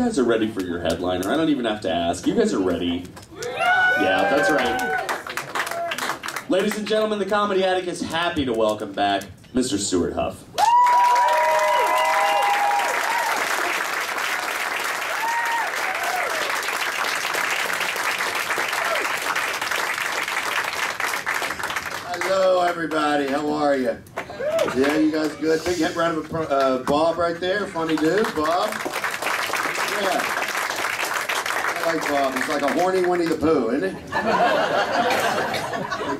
guys are ready for your headliner. I don't even have to ask. You guys are ready. Yeah, that's right. Ladies and gentlemen, the Comedy Attic is happy to welcome back Mr. Stewart Huff. Hello, everybody. How are you? Yeah, you guys good? Big round of uh, Bob right there. Funny dude, Bob. Yeah. I like Bob. He's like a horny Winnie the Pooh, isn't he?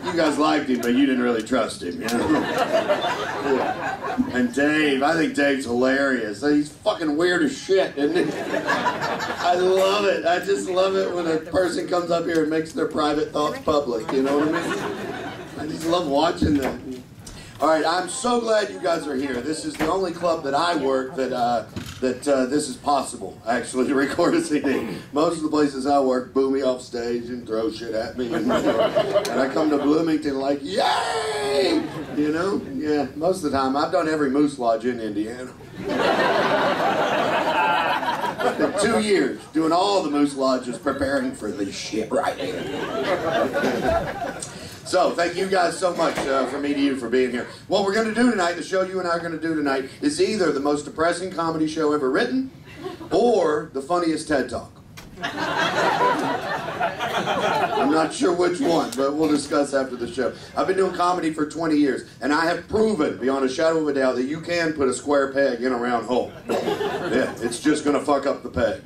you guys liked him, but you didn't really trust him, you know? And Dave, I think Dave's hilarious. He's fucking weird as shit, isn't he? I love it. I just love it when a person comes up here and makes their private thoughts public, you know what I mean? I just love watching that. All right, I'm so glad you guys are here. This is the only club that I work that uh, that uh, this is possible. Actually, to record a CD. Most of the places I work boo me off stage and throw shit at me, and, and I come to Bloomington like, yay! You know? Yeah. Most of the time, I've done every Moose Lodge in Indiana. Been two years doing all the Moose Lodges, preparing for this shit right here. So, thank you guys so much uh, from me to you for being here. What we're going to do tonight, the show you and I are going to do tonight, is either the most depressing comedy show ever written or the funniest TED Talk. I'm not sure which one, but we'll discuss after the show. I've been doing comedy for 20 years, and I have proven beyond a shadow of a doubt that you can put a square peg in a round hole. Yeah, it's just going to fuck up the peg.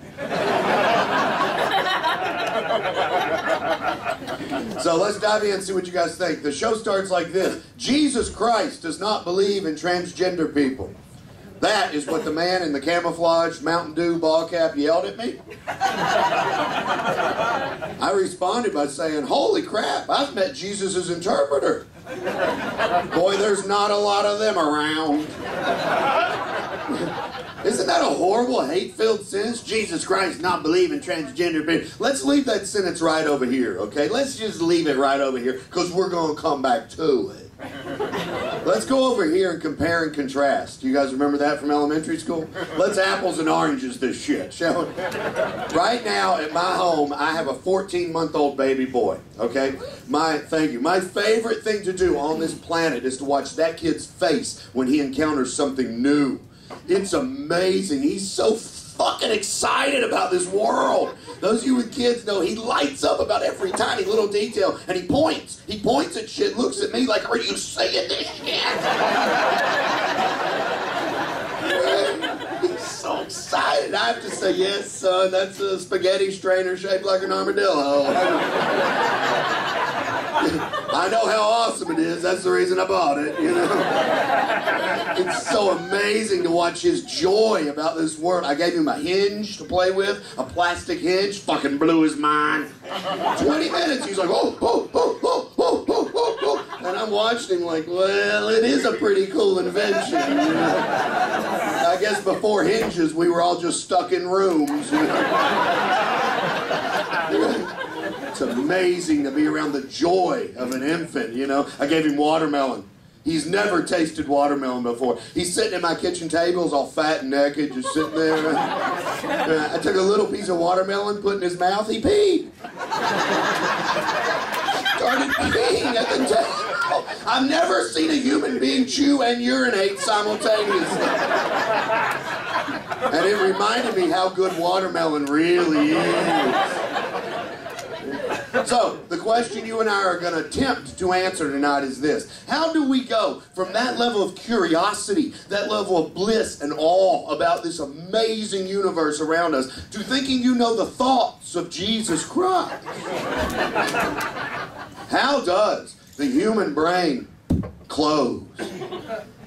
So let's dive in and see what you guys think. The show starts like this Jesus Christ does not believe in transgender people. That is what the man in the camouflaged Mountain Dew ball cap yelled at me. I responded by saying, Holy crap, I've met Jesus' interpreter. Boy, there's not a lot of them around. Isn't that a horrible, hate-filled sentence? Jesus Christ not believing transgender people. Let's leave that sentence right over here, okay? Let's just leave it right over here because we're going to come back to it. Let's go over here and compare and contrast. You guys remember that from elementary school? Let's apples and oranges this shit, shall we? Right now at my home, I have a 14-month-old baby boy, okay? My, thank you. My favorite thing to do on this planet is to watch that kid's face when he encounters something new. It's amazing. He's so fucking excited about this world. Those of you with kids know he lights up about every tiny little detail and he points. He points at shit, looks at me like, Are you saying this shit? He's so excited. I have to say, Yes, son, that's a spaghetti strainer shaped like an armadillo. I know how awesome it is. That's the reason I bought it, you know. It's so amazing to watch his joy about this word. I gave him a hinge to play with, a plastic hinge, fucking blew his mind. 20 minutes, he's like, oh, oh, oh, oh, oh, oh, oh, oh. oh, oh. And I'm watching him like, well, it is a pretty cool invention. You know? I guess before hinges, we were all just stuck in rooms. You know? It's amazing to be around the joy of an infant, you know. I gave him watermelon. He's never tasted watermelon before. He's sitting at my kitchen table, he's all fat and naked, just sitting there. Uh, I took a little piece of watermelon, put in his mouth, he peed. Started peeing at the table. I've never seen a human being chew and urinate simultaneously. And it reminded me how good watermelon really is. So, the question you and I are going to attempt to answer tonight is this How do we go from that level of curiosity, that level of bliss and awe about this amazing universe around us, to thinking you know the thoughts of Jesus Christ? How does the human brain close?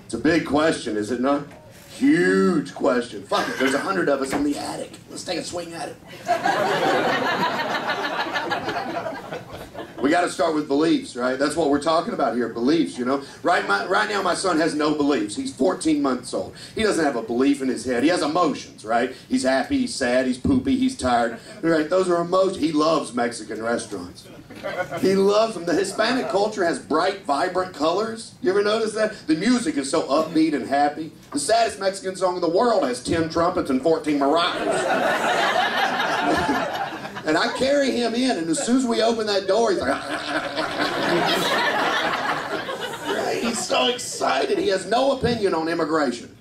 It's a big question, is it not? Huge question. Fuck it, there's a hundred of us in the attic. Let's take a swing at it. We got to start with beliefs, right? That's what we're talking about here, beliefs, you know? Right, my, right now, my son has no beliefs. He's 14 months old. He doesn't have a belief in his head. He has emotions, right? He's happy, he's sad, he's poopy, he's tired, right? Those are emotions. He loves Mexican restaurants. He loves them. The Hispanic culture has bright, vibrant colors. You ever notice that? The music is so upbeat and happy. The saddest Mexican song in the world has 10 trumpets and 14 maracas. And I carry him in, and as soon as we open that door, he's like, he's so excited. He has no opinion on immigration.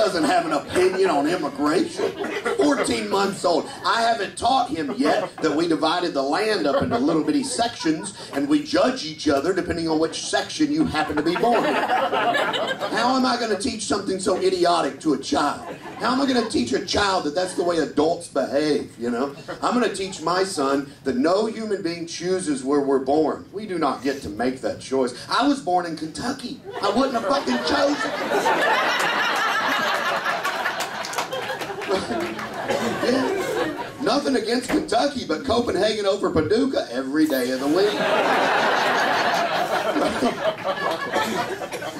Doesn't have an opinion on immigration. 14 months old. I haven't taught him yet that we divided the land up into little bitty sections and we judge each other depending on which section you happen to be born in. How am I going to teach something so idiotic to a child? How am I going to teach a child that that's the way adults behave, you know? I'm going to teach my son that no human being chooses where we're born. We do not get to make that choice. I was born in Kentucky. I wouldn't have fucking chosen. Nothing against Kentucky, but Copenhagen over Paducah every day of the week.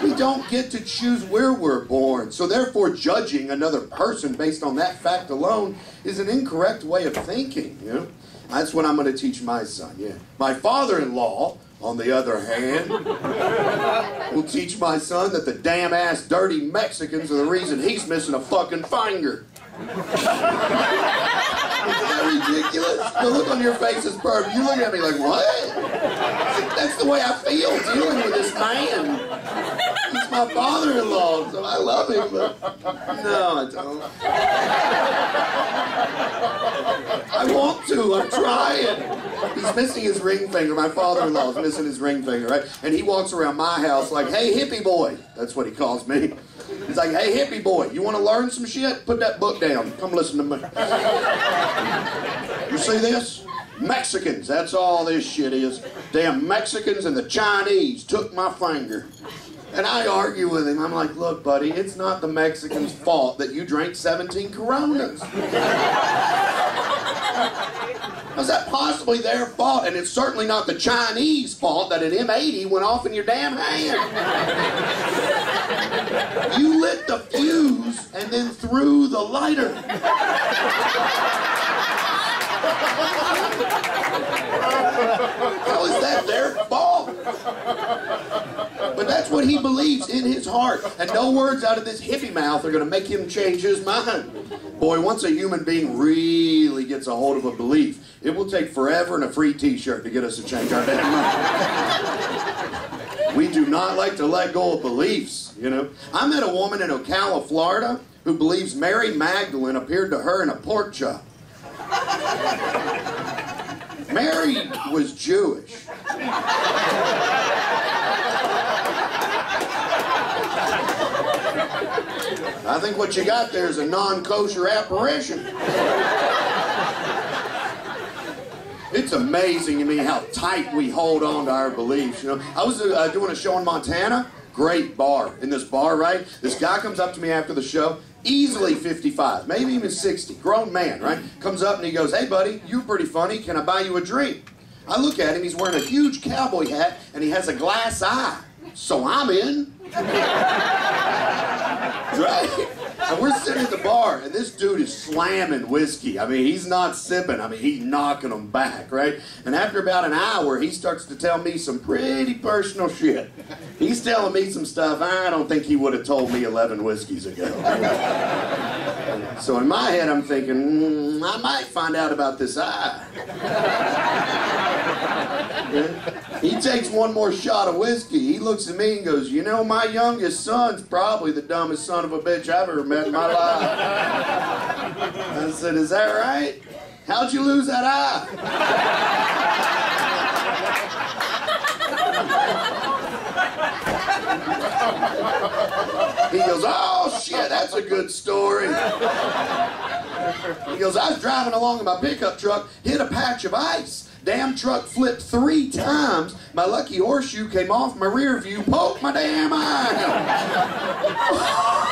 we don't get to choose where we're born, so therefore judging another person based on that fact alone is an incorrect way of thinking. You know? That's what I'm going to teach my son. Yeah. My father-in-law, on the other hand, we'll teach my son that the damn ass dirty Mexicans are the reason he's missing a fucking finger. Isn't that ridiculous? The look on your face is perfect. You look at me like, what? That's the way I feel dealing with this man. He's my father-in-law, so I love him, but no, I don't. I want to. I'm trying. He's missing his ring finger. My father-in-law is missing his ring finger, right? And he walks around my house like, hey, hippie boy. That's what he calls me. He's like, hey, hippie boy, you want to learn some shit? Put that book down. Come listen to me. You see this? Mexicans, that's all this shit is. Damn Mexicans and the Chinese took my finger. And I argue with him. I'm like, look, buddy, it's not the Mexicans' fault that you drank 17 Coronas. How's that possibly their fault? And it's certainly not the Chinese fault that an M80 went off in your damn hand. You lit the fuse and then threw the lighter. How is that their fault? That's what he believes in his heart. And no words out of this hippie mouth are going to make him change his mind. Boy, once a human being really gets a hold of a belief, it will take forever and a free t-shirt to get us to change our damn mind. We do not like to let go of beliefs, you know. I met a woman in Ocala, Florida, who believes Mary Magdalene appeared to her in a pork chop. Mary was Jewish. I think what you got there is a non-kosher apparition. It's amazing to me how tight we hold on to our beliefs. You know, I was uh, doing a show in Montana. Great bar. In this bar, right? This guy comes up to me after the show easily 55, maybe even 60, grown man, right? Comes up and he goes, hey buddy, you're pretty funny, can I buy you a drink? I look at him, he's wearing a huge cowboy hat and he has a glass eye. So I'm in. right? And we're sitting at the bar, and this dude is slamming whiskey. I mean, he's not sipping. I mean, he's knocking them back, right? And after about an hour, he starts to tell me some pretty personal shit. He's telling me some stuff I don't think he would have told me 11 whiskeys ago. So in my head, I'm thinking, mm, I might find out about this eye. He takes one more shot of whiskey. He looks at me and goes, You know, my youngest son's probably the dumbest son of a bitch I've ever met in my life. I said, Is that right? How'd you lose that eye? He goes, Oh shit, that's a good story. He goes, I was driving along in my pickup truck, hit a patch of ice. Damn truck flipped three times. My lucky horseshoe came off my rear view, poked my damn eye.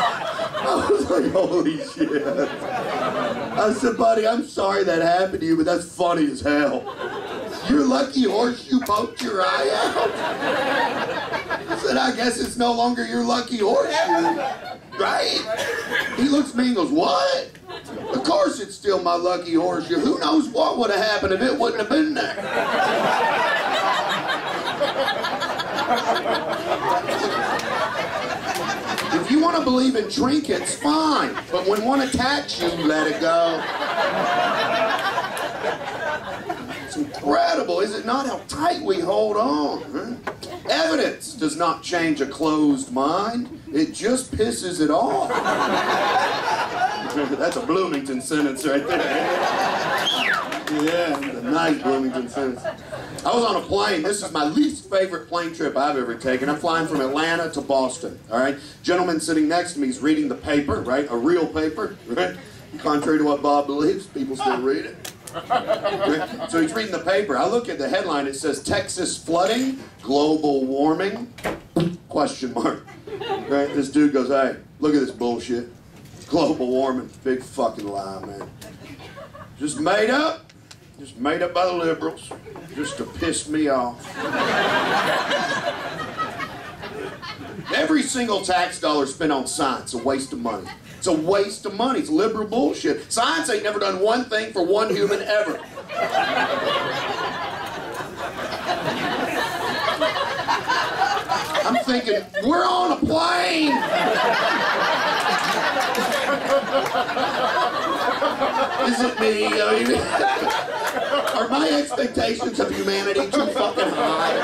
I was like, holy shit. I said, buddy, I'm sorry that happened to you, but that's funny as hell. Your lucky horseshoe poked your eye out. I said, I guess it's no longer your lucky horseshoe. Right? He looks at me and goes, What? Of course it's still my lucky horseshoe. Who knows what would have happened if it wouldn't have been there? If you want to believe in trinkets, fine. But when one attacks you, let it go. Incredible, is it not, how tight we hold on? Huh? Evidence does not change a closed mind. It just pisses it off. That's a Bloomington sentence right there. Yeah, a nice Bloomington sentence. I was on a plane. This is my least favorite plane trip I've ever taken. I'm flying from Atlanta to Boston. All right, gentleman sitting next to me is reading the paper, right? A real paper, right? Contrary to what Bob believes, people still read it. So he's reading the paper. I look at the headline. It says Texas flooding, global warming, question mark. Right? This dude goes, "Hey, look at this bullshit. Global warming, big fucking lie, man. Just made up." Just made up by the liberals, just to piss me off. Every single tax dollar spent on science a waste of money. It's a waste of money. It's liberal bullshit. Science ain't never done one thing for one human ever. I'm thinking, we're on a plane. Is it me? Are my expectations of humanity too fucking high?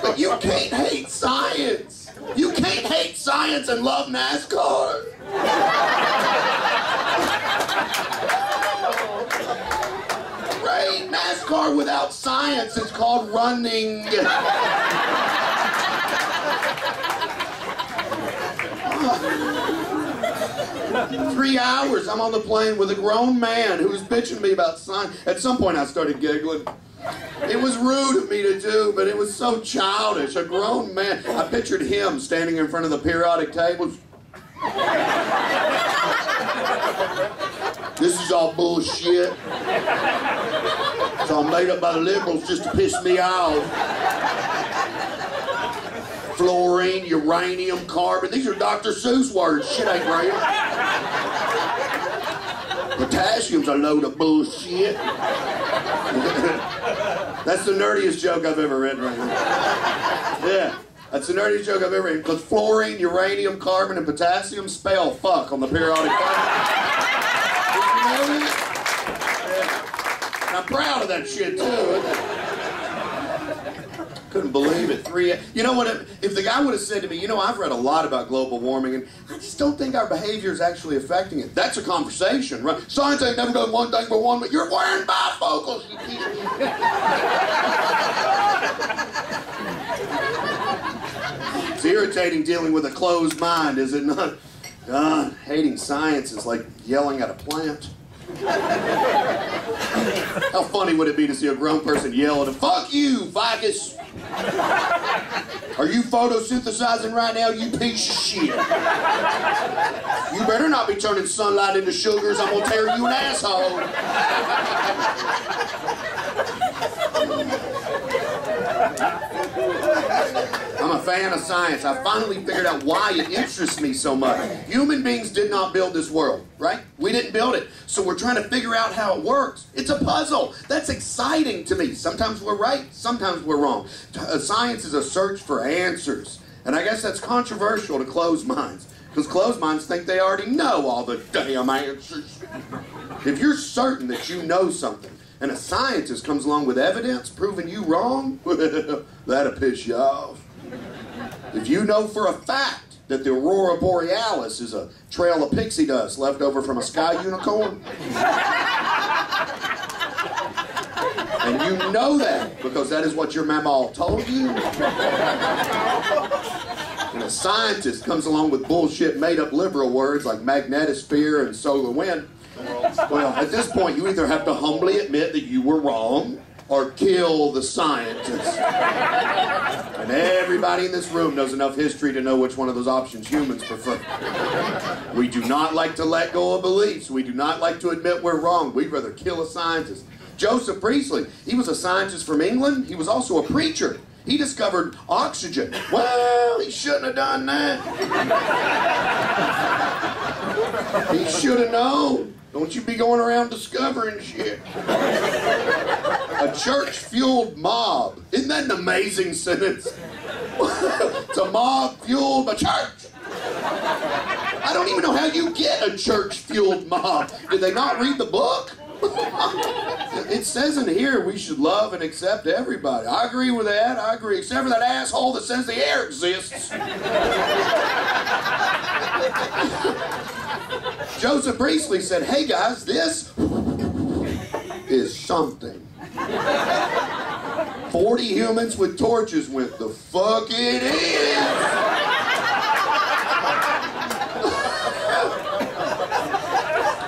But you can't hate science. You can't hate science and love NASCAR. Right? NASCAR without science is called running. Three hours I'm on the plane with a grown man who was bitching me about science. At some point I started giggling. It was rude of me to do, but it was so childish. A grown man. I pictured him standing in front of the periodic tables. This is all bullshit. It's all made up by the liberals just to piss me off. Fluorine, uranium, carbon. These are Dr. Seuss words. Shit ain't real. Potassium's a load of bullshit. That's the nerdiest joke I've ever written right now. Yeah. That's the nerdiest joke I've ever written. Because fluorine, uranium, carbon, and potassium spell fuck on the periodic table. Did you know that? Yeah. I'm proud of that shit too. Couldn't believe it. Three. You know what? If, the guy would have said to me, you know, I've read a lot about global warming, and I just don't think our behavior is actually affecting it. That's a conversation, right? Science ain't never done one thing for one, but you're wearing bifocals. It's irritating dealing with a closed mind, is it not? God, hating science is like yelling at a plant. How funny would it be to see a grown person yell at a fuck you, ficus? Are you photosynthesizing right now, you piece of shit? You better not be turning sunlight into sugars. I'm gonna tear you an asshole. I'm a fan of science. I finally figured out why it interests me so much. Human beings did not build this world, right? We didn't build it. So we're trying to figure out how it works. It's a puzzle. That's exciting to me. Sometimes we're right, sometimes we're wrong. Uh, Science is a search for answers. And I guess that's controversial to closed minds. Because closed minds think they already know all the damn answers. If you're certain that you know something, and a scientist comes along with evidence proving you wrong, that'll piss you off. If you know for a fact that the aurora borealis is a trail of pixie dust left over from a sky unicorn, and you know that because that is what your mama told you, and a scientist comes along with bullshit made up liberal words like magnetosphere and solar wind, well, at this point, you either have to humbly admit that you were wrong, or kill the scientists. And everybody in this room knows enough history to know which one of those options humans prefer. We do not like to let go of beliefs. We do not like to admit we're wrong. We'd rather kill a scientist. Joseph Priestley, he was a scientist from England. He was also a preacher. He discovered oxygen. Well, he shouldn't have done that. he should have known. Don't you be going around discovering shit. A church fueled mob. Isn't that an amazing sentence? it's a mob fueled by church. I don't even know how you get a church fueled mob. Did they not read the book? it says in here we should love and accept everybody. I agree with that. I agree, except for that asshole that says the air exists. Joseph Priestley said, Hey guys, this is something. 40 humans with torches went, The fuck it is!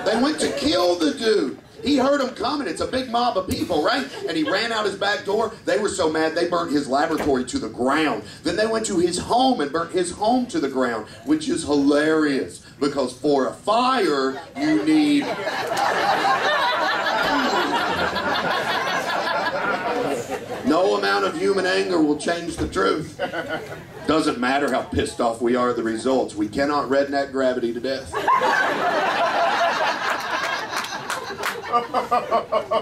they went to kill the dude. He heard them coming. It's a big mob of people, right? And he ran out his back door. They were so mad they burnt his laboratory to the ground. Then they went to his home and burnt his home to the ground, which is hilarious because for a fire, you need. No amount of human anger will change the truth. Doesn't matter how pissed off we are at the results. We cannot redneck gravity to death.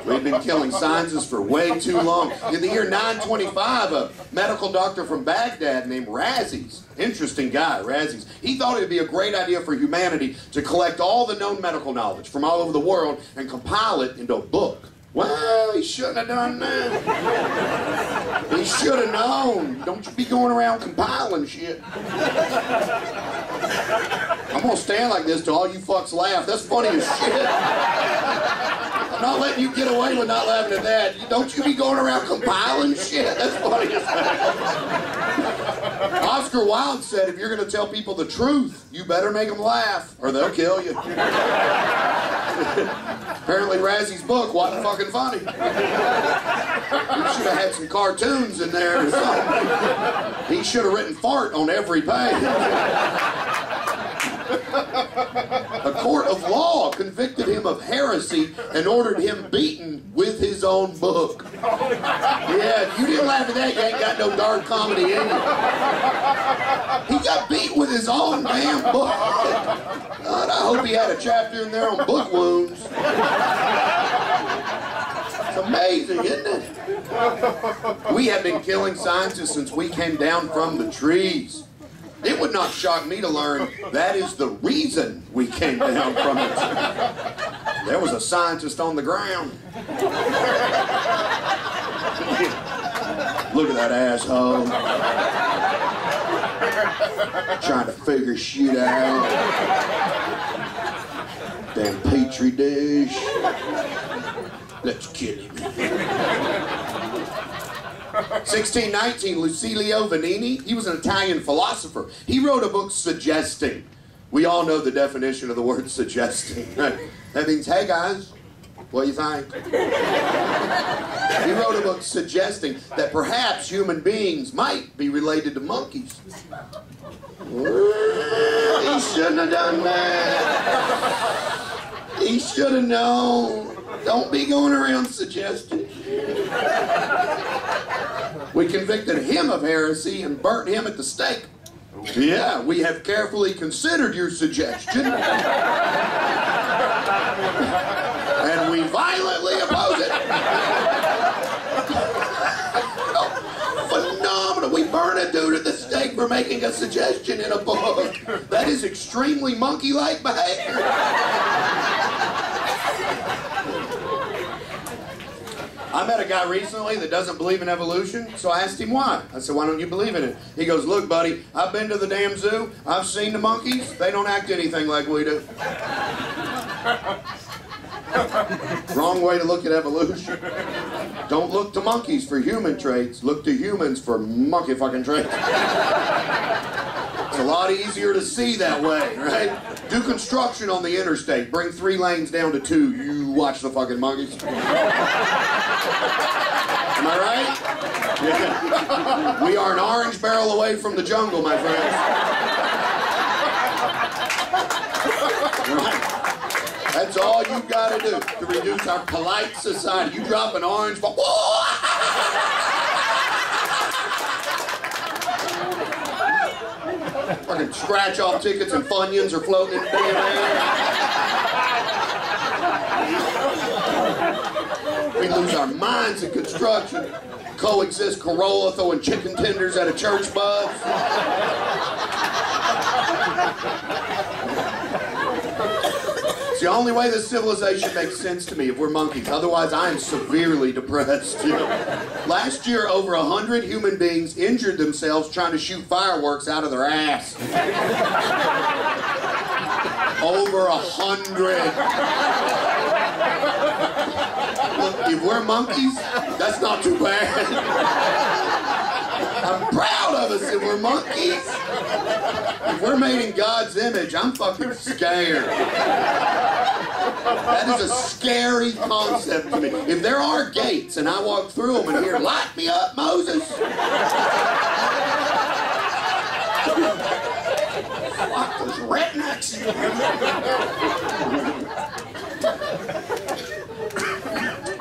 We've been killing scientists for way too long. In the year 925, a medical doctor from Baghdad named Rhazes, interesting guy, Rhazes, he thought it would be a great idea for humanity to collect all the known medical knowledge from all over the world and compile it into a book. Well, he shouldn't have done that. He should have known. Don't you be going around compiling shit. I'm gonna stand like this till all you fucks laugh. That's funny as shit. I'm not letting you get away with not laughing at that. Don't you be going around compiling shit. That's funny as hell. Oscar Wilde said, if you're gonna tell people the truth, you better make them laugh, or they'll kill you. Apparently, Rhazes's book wasn't fucking funny. He should have had some cartoons in there or something. He should have written fart on every page. A court of law convicted him of heresy and ordered him beaten with his own book. Yeah, you didn't laugh at that, you ain't got no dark comedy in you. He got beat with his own damn book. God, I hope he had a chapter in there on book wounds. It's amazing, isn't it? We have been killing scientists since we came down from the trees. It would not shock me to learn that is the reason we came down from it. There was a scientist on the ground. Look at that asshole. Trying to figure shit out. Damn petri dish. Let's kill him. 1619, Lucilio Vanini, he was an Italian philosopher. He wrote a book suggesting. We all know the definition of the word suggesting? That means, hey guys, what do you think? he wrote a book suggesting that perhaps human beings might be related to monkeys. He shouldn't have done that. He should have known. Don't be going around suggesting. We convicted him of heresy and burnt him at the stake. Yeah, we have carefully considered your suggestion. and we violently oppose it. Oh, phenomenal. We burn a dude at the stake for making a suggestion in a book. That is extremely monkey-like behavior. I met a guy recently that doesn't believe in evolution, so I asked him why. I said, why don't you believe in it? He goes, look, buddy, I've been to the damn zoo. I've seen the monkeys. They don't act anything like we do. Wrong way to look at evolution. Don't look to monkeys for human traits. Look to humans for monkey fucking traits. It's a lot easier to see that way, right? Do construction on the interstate. Bring three lanes down to two. You watch the fucking monkeys. Am I right? Yeah. We are an orange barrel away from the jungle, my friends. That's all you got to do to reduce our polite society. You drop an orange, but fucking scratch off tickets and funyuns are floating in the air. We lose our minds in construction. Coexist Corolla throwing chicken tenders at a church bus. It's the only way this civilization makes sense to me if we're monkeys. Otherwise, I am severely depressed. You know? Last year, over a hundred human beings injured themselves trying to shoot fireworks out of their ass. over a hundred. If we're monkeys, that's not too bad. I'm proud of us if we're monkeys. If we're made in God's image, I'm fucking scared. That is a scary concept to me. If there are gates and I walk through them and hear, light me up, Moses. Fuck those rednecks.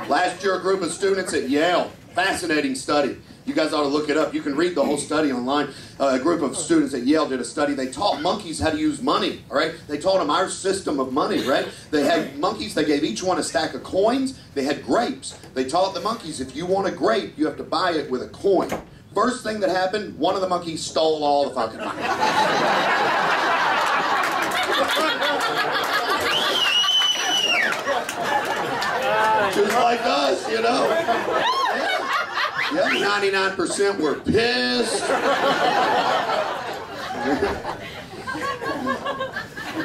Last year, a group of students at Yale, fascinating study. You guys ought to look it up. You can read the whole study online. Uh, a group of students at Yale did a study. They taught monkeys how to use money, all right? They taught them our system of money, right? They had monkeys, they gave each one a stack of coins. They had grapes. They taught the monkeys, if you want a grape, you have to buy it with a coin. First thing that happened, one of the monkeys stole all the fucking money. Just like us, you know? Yeah, 99% were pissed.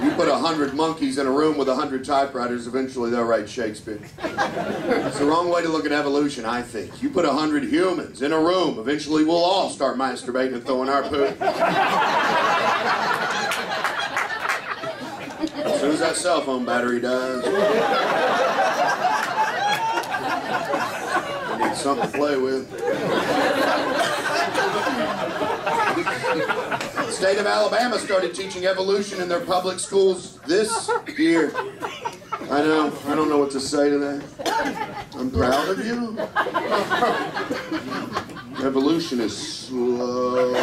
you put a hundred monkeys in a room with a hundred typewriters, eventually they'll write Shakespeare. It's the wrong way to look at evolution, I think. You put a hundred humans in a room, eventually we'll all start masturbating and throwing our poop. As soon as that cell phone battery dies. I need something to play with. The state of Alabama started teaching evolution in their public schools this year. I know, I don't know what to say to that. I'm proud of you. Evolution is slow.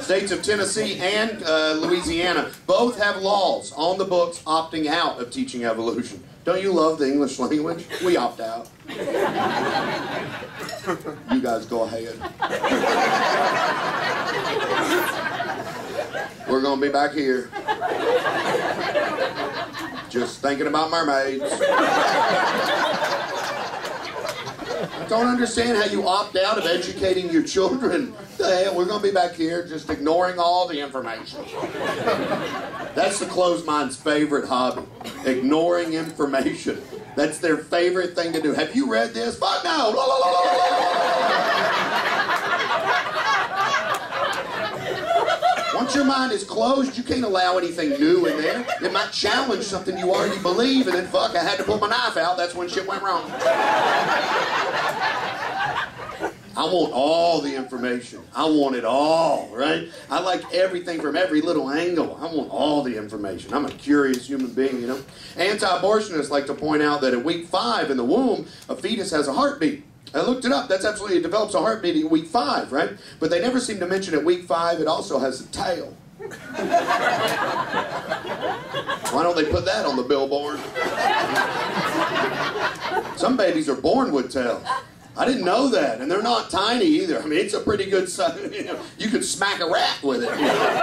States of Tennessee and uh, Louisiana both have laws on the books opting out of teaching evolution. Don't you love the English language? We opt out. You guys go ahead. We're going to be back here. Just thinking about mermaids. I don't understand how you opt out of educating your children. We're going to be back here just ignoring all the information. That's the closed mind's favorite hobby, ignoring information. That's their favorite thing to do. Have you read this? Fuck no. La, la, la, la, la, la. Once your mind is closed, you can't allow anything new in there. It might challenge something you already believe, and then fuck, I had to pull my knife out. That's when shit went wrong. I want all the information. I want it all, right? I like everything from every little angle. I want all the information. I'm a curious human being, you know. Anti-abortionists like to point out that at week five in the womb, a fetus has a heartbeat. I looked it up. That's absolutely, it develops a heartbeat at week five, right? But they never seem to mention at week five it also has a tail. Why don't they put that on the billboard? Some babies are born with tails. I didn't know that, and they're not tiny either. I mean, it's a pretty good size. You, know, you could smack a rat with it. You know?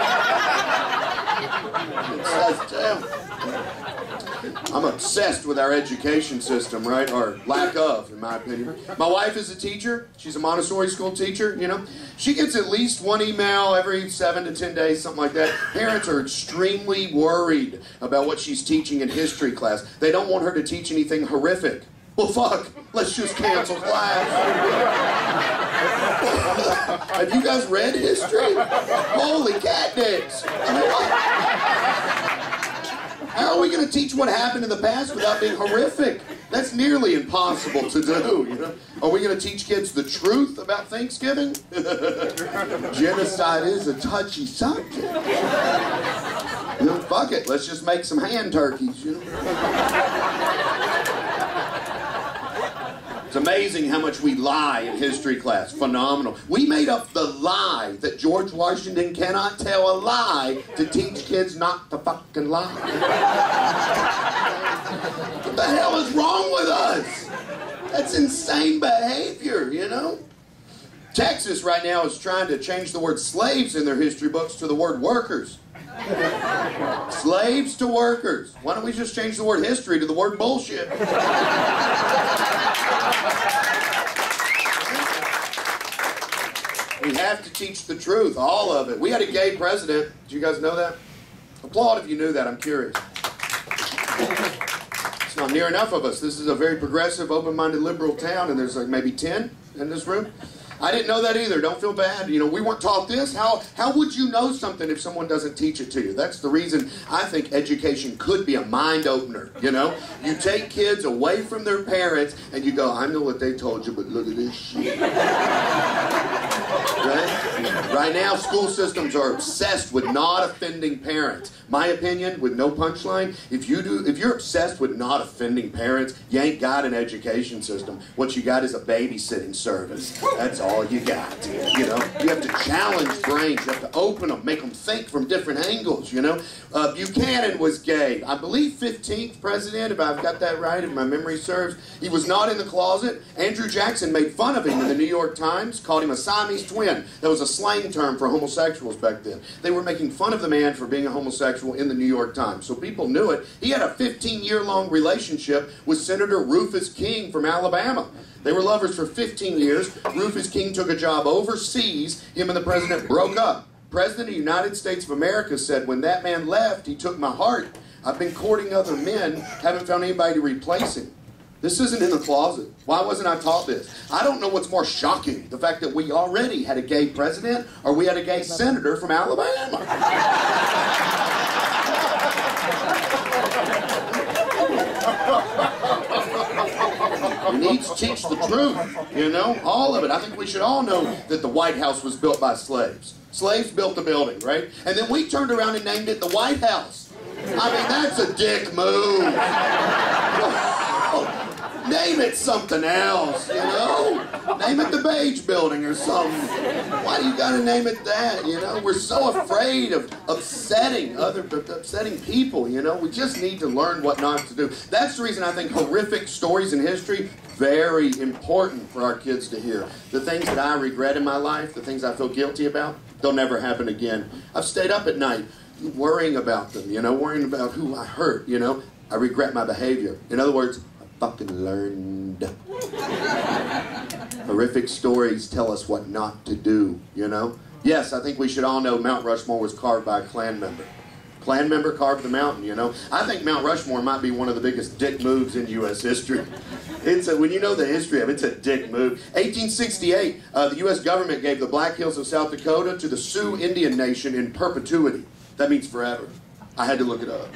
I'm obsessed with our education system, right? Or lack of, in my opinion. My wife is a teacher. She's a Montessori school teacher, you know. She gets at least one email every seven to ten days, something like that. Parents are extremely worried about what she's teaching in history class. They don't want her to teach anything horrific. Well, fuck, let's just cancel class. Have you guys read history? Holy cat dicks. How are we going to teach what happened in the past without being horrific? That's nearly impossible to do. You know? Are we going to teach kids the truth about Thanksgiving? Genocide is a touchy subject. You know, fuck it. Let's just make some hand turkeys. You know? It's amazing how much we lie in history class. Phenomenal. We made up the lie that George Washington cannot tell a lie to teach kids not to fucking lie. what the hell is wrong with us? That's insane behavior, you know? Texas right now is trying to change the word slaves in their history books to the word workers. Slaves to workers. Why don't we just change the word history to the word bullshit? We have to teach the truth, all of it. We had a gay president. Did you guys know that? Applaud if you knew that. I'm curious. It's not near enough of us. This is a very progressive, open-minded, liberal town, and there's like maybe 10 in this room. I didn't know that either. Don't feel bad. You know, we weren't taught this. How how would you know something if someone doesn't teach it to you? That's the reason I think education could be a mind opener. You know, you take kids away from their parents and you go, I know what they told you, but look at this shit. Right? Right now, school systems are obsessed with not offending parents. My opinion, with no punchline, if you do, if you're obsessed with not offending parents, you ain't got an education system. What you got is a babysitting service. That's all you got. You know, you have to challenge brains. You have to open them, make them think from different angles. You know, uh, Buchanan was gay. I believe 15th president, if I've got that right, if my memory serves. He was not in the closet. Andrew Jackson made fun of him in the New York Times, called him a Siamese twin. That was a slang term for homosexuals back then. They were making fun of the man for being a homosexual in the New York Times. So people knew it. He had a 15 year long relationship with Senator Rufus King from Alabama. They were lovers for 15 years. Rufus King took a job overseas. Him and the president broke up. President of the United States of America said, when that man left, he took my heart. I've been courting other men, haven't found anybody to replace him. This isn't in the closet. Why wasn't I taught this? I don't know what's more shocking the fact that we already had a gay president or we had a gay senator from Alabama. We need to teach the truth, you know, all of it. I think we should all know that the White House was built by slaves. Slaves built the building, right? And then we turned around and named it the White House. I mean, that's a dick move. Name it something else, you know? Name it the Beige Building or something. Why do you gotta name it that, you know? We're so afraid of upsetting other, upsetting people, you know? We just need to learn what not to do. That's the reason I think horrific stories in history, very important for our kids to hear. The things that I regret in my life, the things I feel guilty about, they'll never happen again. I've stayed up at night worrying about them, you know, worrying about who I hurt, you know? I regret my behavior. In other words, fucking learned. Horrific stories tell us what not to do, you know? Yes, I think we should all know Mount Rushmore was carved by a Klan member. Klan member carved the mountain, you know? I think Mount Rushmore might be one of the biggest dick moves in U.S. history. It's a, when you know the history of it, it's a dick move. 1868, uh, the U.S. government gave the Black Hills of South Dakota to the Sioux Indian Nation in perpetuity. That means forever. I had to look it up.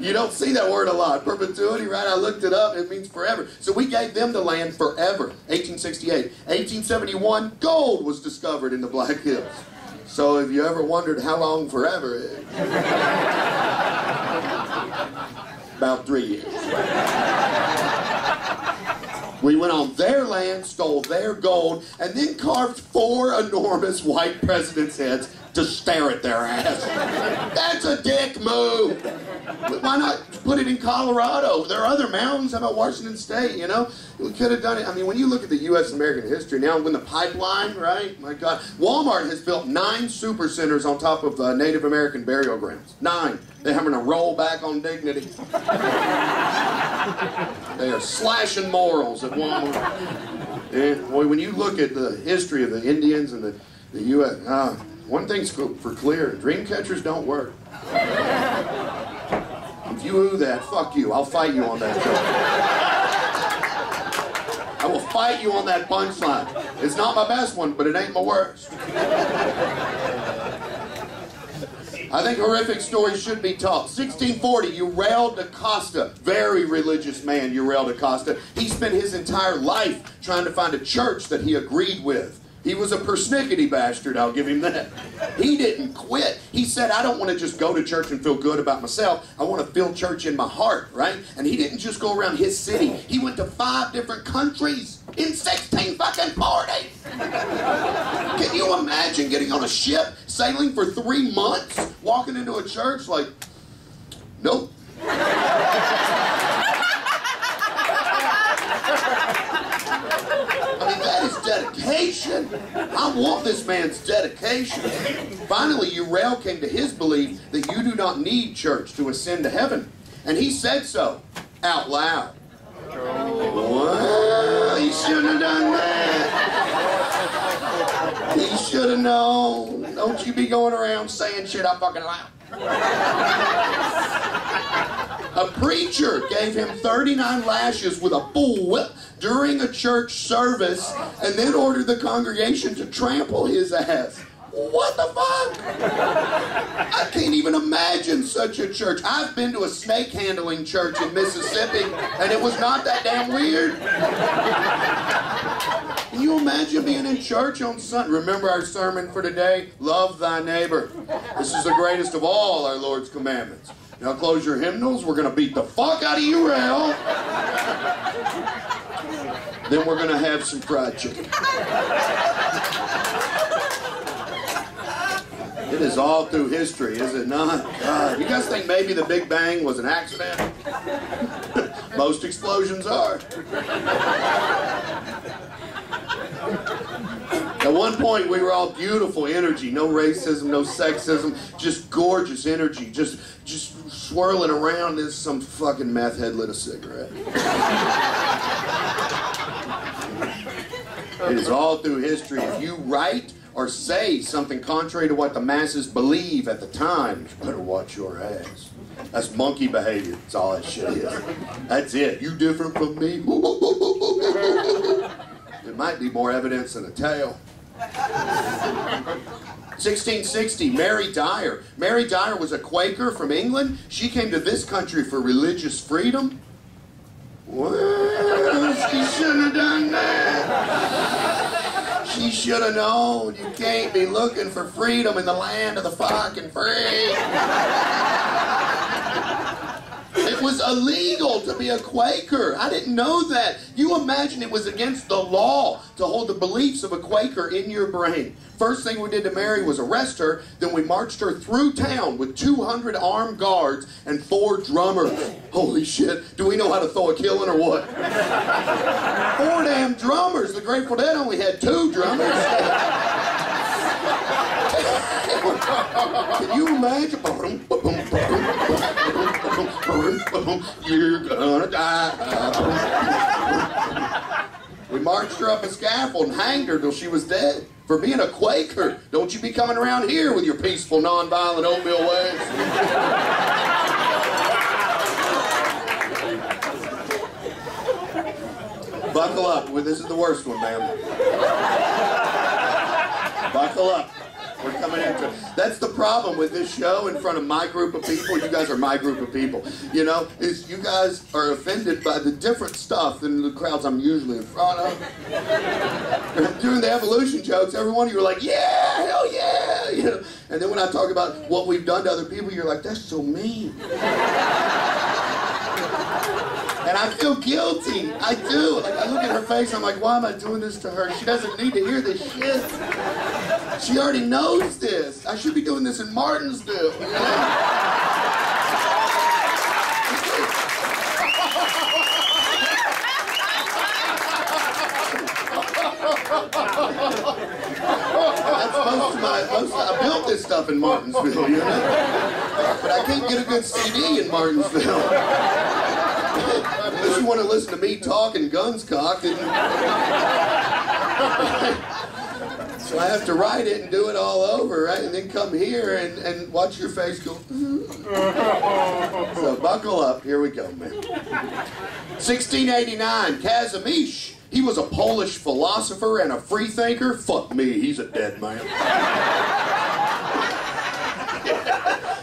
you don't see that word a lot. Perpetuity, right? I looked it up. It means forever. So we gave them the land forever. 1868. 1871, gold was discovered in the Black Hills. So if you ever wondered how long forever is, about three years. We went on their land, stole their gold, and then carved four enormous white presidents' heads to stare at their ass. That's a dick move. Why not put it in Colorado? There are other mountains. How about Washington State? You know, we could have done it. I mean, when you look at the U.S. American history now, when the pipeline, right? My God, Walmart has built nine super centers on top of uh, Native American burial grounds. Nine. They're having to roll back on dignity. they are slashing morals at Walmart. And boy, when you look at the history of the Indians and the, the U.S., uh, one thing's for clear, dream catchers don't work. If you ooh that, fuck you. I'll fight you on that joke. I will fight you on that punchline. It's not my best one, but it ain't my worst. I think horrific stories should be told. 1640, Uriel da Costa, very religious man, Uriel da Costa. He spent his entire life trying to find a church that he agreed with. He was a persnickety bastard, I'll give him that. He didn't quit. He said, I don't want to just go to church and feel good about myself. I want to feel church in my heart, right? And he didn't just go around his city. He went to five different countries in 16 fucking 40. Can you imagine getting on a ship, sailing for three months, walking into a church like, nope. I mean, that is dedication. I want man's dedication. Finally, Uriel came to his belief that you do not need church to ascend to heaven. And he said so out loud. Well, he shouldn't have done that. He should have known. Don't you be going around saying shit out fucking loud. A preacher gave him 39 lashes with a bull whip during a church service and then ordered the congregation to trample his ass. What the fuck? I can't even imagine such a church. I've been to a snake handling church in Mississippi and it was not that damn weird. Can you imagine being in church on Sunday? Remember our sermon for today? Love thy neighbor. This is the greatest of all our Lord's commandments. Now close your hymnals. We're going to beat the fuck out of Uriel. Then we're going to have some fried chicken. It is all through history, is it not? God, you guys think maybe the Big Bang was an accident? Most explosions are. At one point, we were all beautiful energy, no racism, no sexism, just gorgeous energy, just just swirling around as some fucking meth head lit a cigarette. it is all through history. If you write or say something contrary to what the masses believe at the time, you better watch your ass. That's monkey behavior. That's all that shit is. That's it. You different from me? It might be more evidence than a tail. 1660, Mary Dyer. Mary Dyer was a Quaker from England. She came to this country for religious freedom. Well, she shouldn't have done that. She should have known you can't be looking for freedom in the land of the fucking free. It was illegal to be a Quaker. I didn't know that. You imagine it was against the law to hold the beliefs of a Quaker in your brain. First thing we did to Mary was arrest her. Then we marched her through town with 200 armed guards and four drummers. Holy shit. Do we know how to throw a killing or what? Four damn drummers. The Grateful Dead only had two drummers. Can you imagine? You're gonna die. We marched her up a scaffold and hanged her till she was dead. For being a Quaker, don't you be coming around here with your peaceful, nonviolent oatmeal ways. Buckle up. This is the worst one, man. Buckle up. We're coming into That's the problem with this show in front of my group of people. You guys are my group of people. You know, is you guys are offended by the different stuff than the crowds I'm usually in front of. Doing the evolution jokes, every one of you are like, yeah, hell yeah. You know, and then when I talk about what we've done to other people, you're like, that's so mean. And I feel guilty. I do. Like I look at her face, I'm like, why am I doing this to her? She doesn't need to hear this shit. She already knows this. I should be doing this in Martinsville. You know? Most of my, most, I built this stuff in Martinsville, you know? But I can't get a good CD in Martinsville. You want to listen to me talking guns cocked. And... so I have to write it and do it all over, right? And then come here and, and watch your face go. Mm-hmm. so buckle up. Here we go, man. 1689, Kazimierz. He was a Polish philosopher and a freethinker. Fuck me, he's a dead man.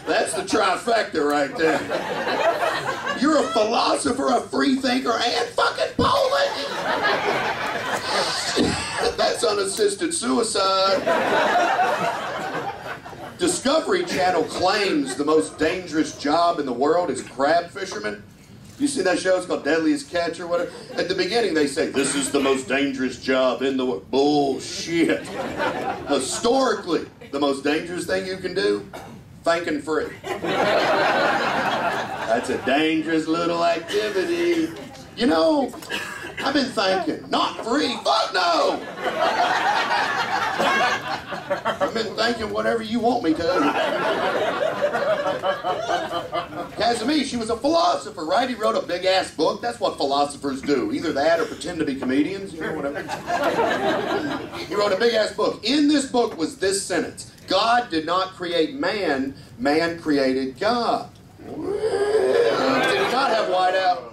That's the trifecta right there. You're a philosopher, a free thinker, and fucking Polish. That's unassisted suicide. Discovery Channel claims the most dangerous job in the world is crab fisherman. You see that show? It's called Deadliest Catch or whatever. At the beginning, they say this is the most dangerous job in the world. Bullshit. Historically, the most dangerous thing you can do, thinking free. That's a dangerous little activity. You know, I've been thinking, not free. Fuck no. I've been thinking whatever you want me to. Casimir, she was a philosopher, right? He wrote a big ass book. That's what philosophers do. Either that or pretend to be comedians, you know, whatever. he wrote a big ass book. In this book was this sentence God did not create man, man created God. Did not have whiteout?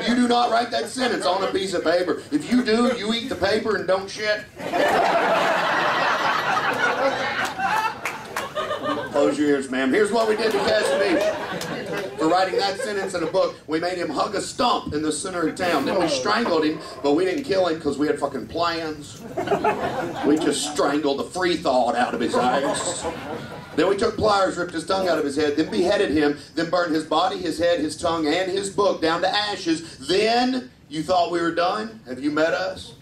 you do not write that sentence on a piece of paper. If you do, you eat the paper and don't shit. Close your ears, ma'am. Here's what we did to Casimir. For writing that sentence in a book, we made him hug a stump in the center of town. Then we strangled him, but we didn't kill him because we had fucking plans. We just strangled the free thought out of his eyes. Then we took pliers, ripped his tongue out of his head, then beheaded him, then burned his body, his head, his tongue, and his book down to ashes. Then you thought we were done? Have you met us?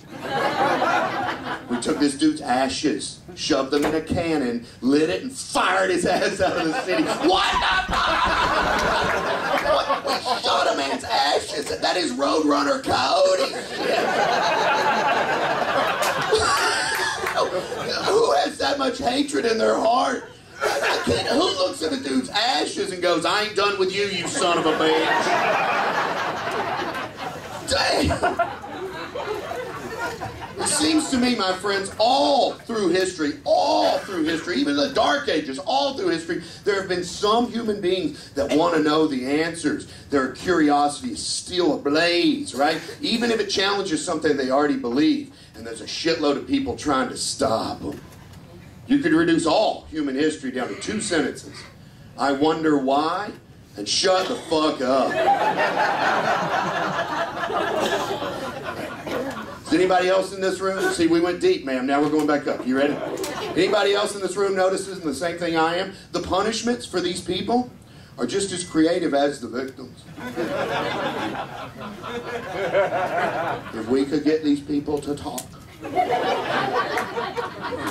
We took this dude's ashes, shoved them in a cannon, lit it, and fired his ass out of the city. What the fuck? We shot a man's ashes. That is Roadrunner code. Who has that much hatred in their heart? Who looks at a dude's ashes and goes, I ain't done with you, you son of a bitch? Damn. It seems to me, my friends, all through history, all through history, even the dark ages, all through history, there have been some human beings that want to know the answers. Their curiosity is still ablaze, right? Even if it challenges something they already believe. And there's a shitload of people trying to stop them. You could reduce all human history down to two sentences. I wonder why, and shut the fuck up. Is anybody else in this room? See, we went deep, ma'am. Now we're going back up. You ready? Anybody else in this room notices the same thing I am? The punishments for these people are just as creative as the victims. if we could get these people to talk, we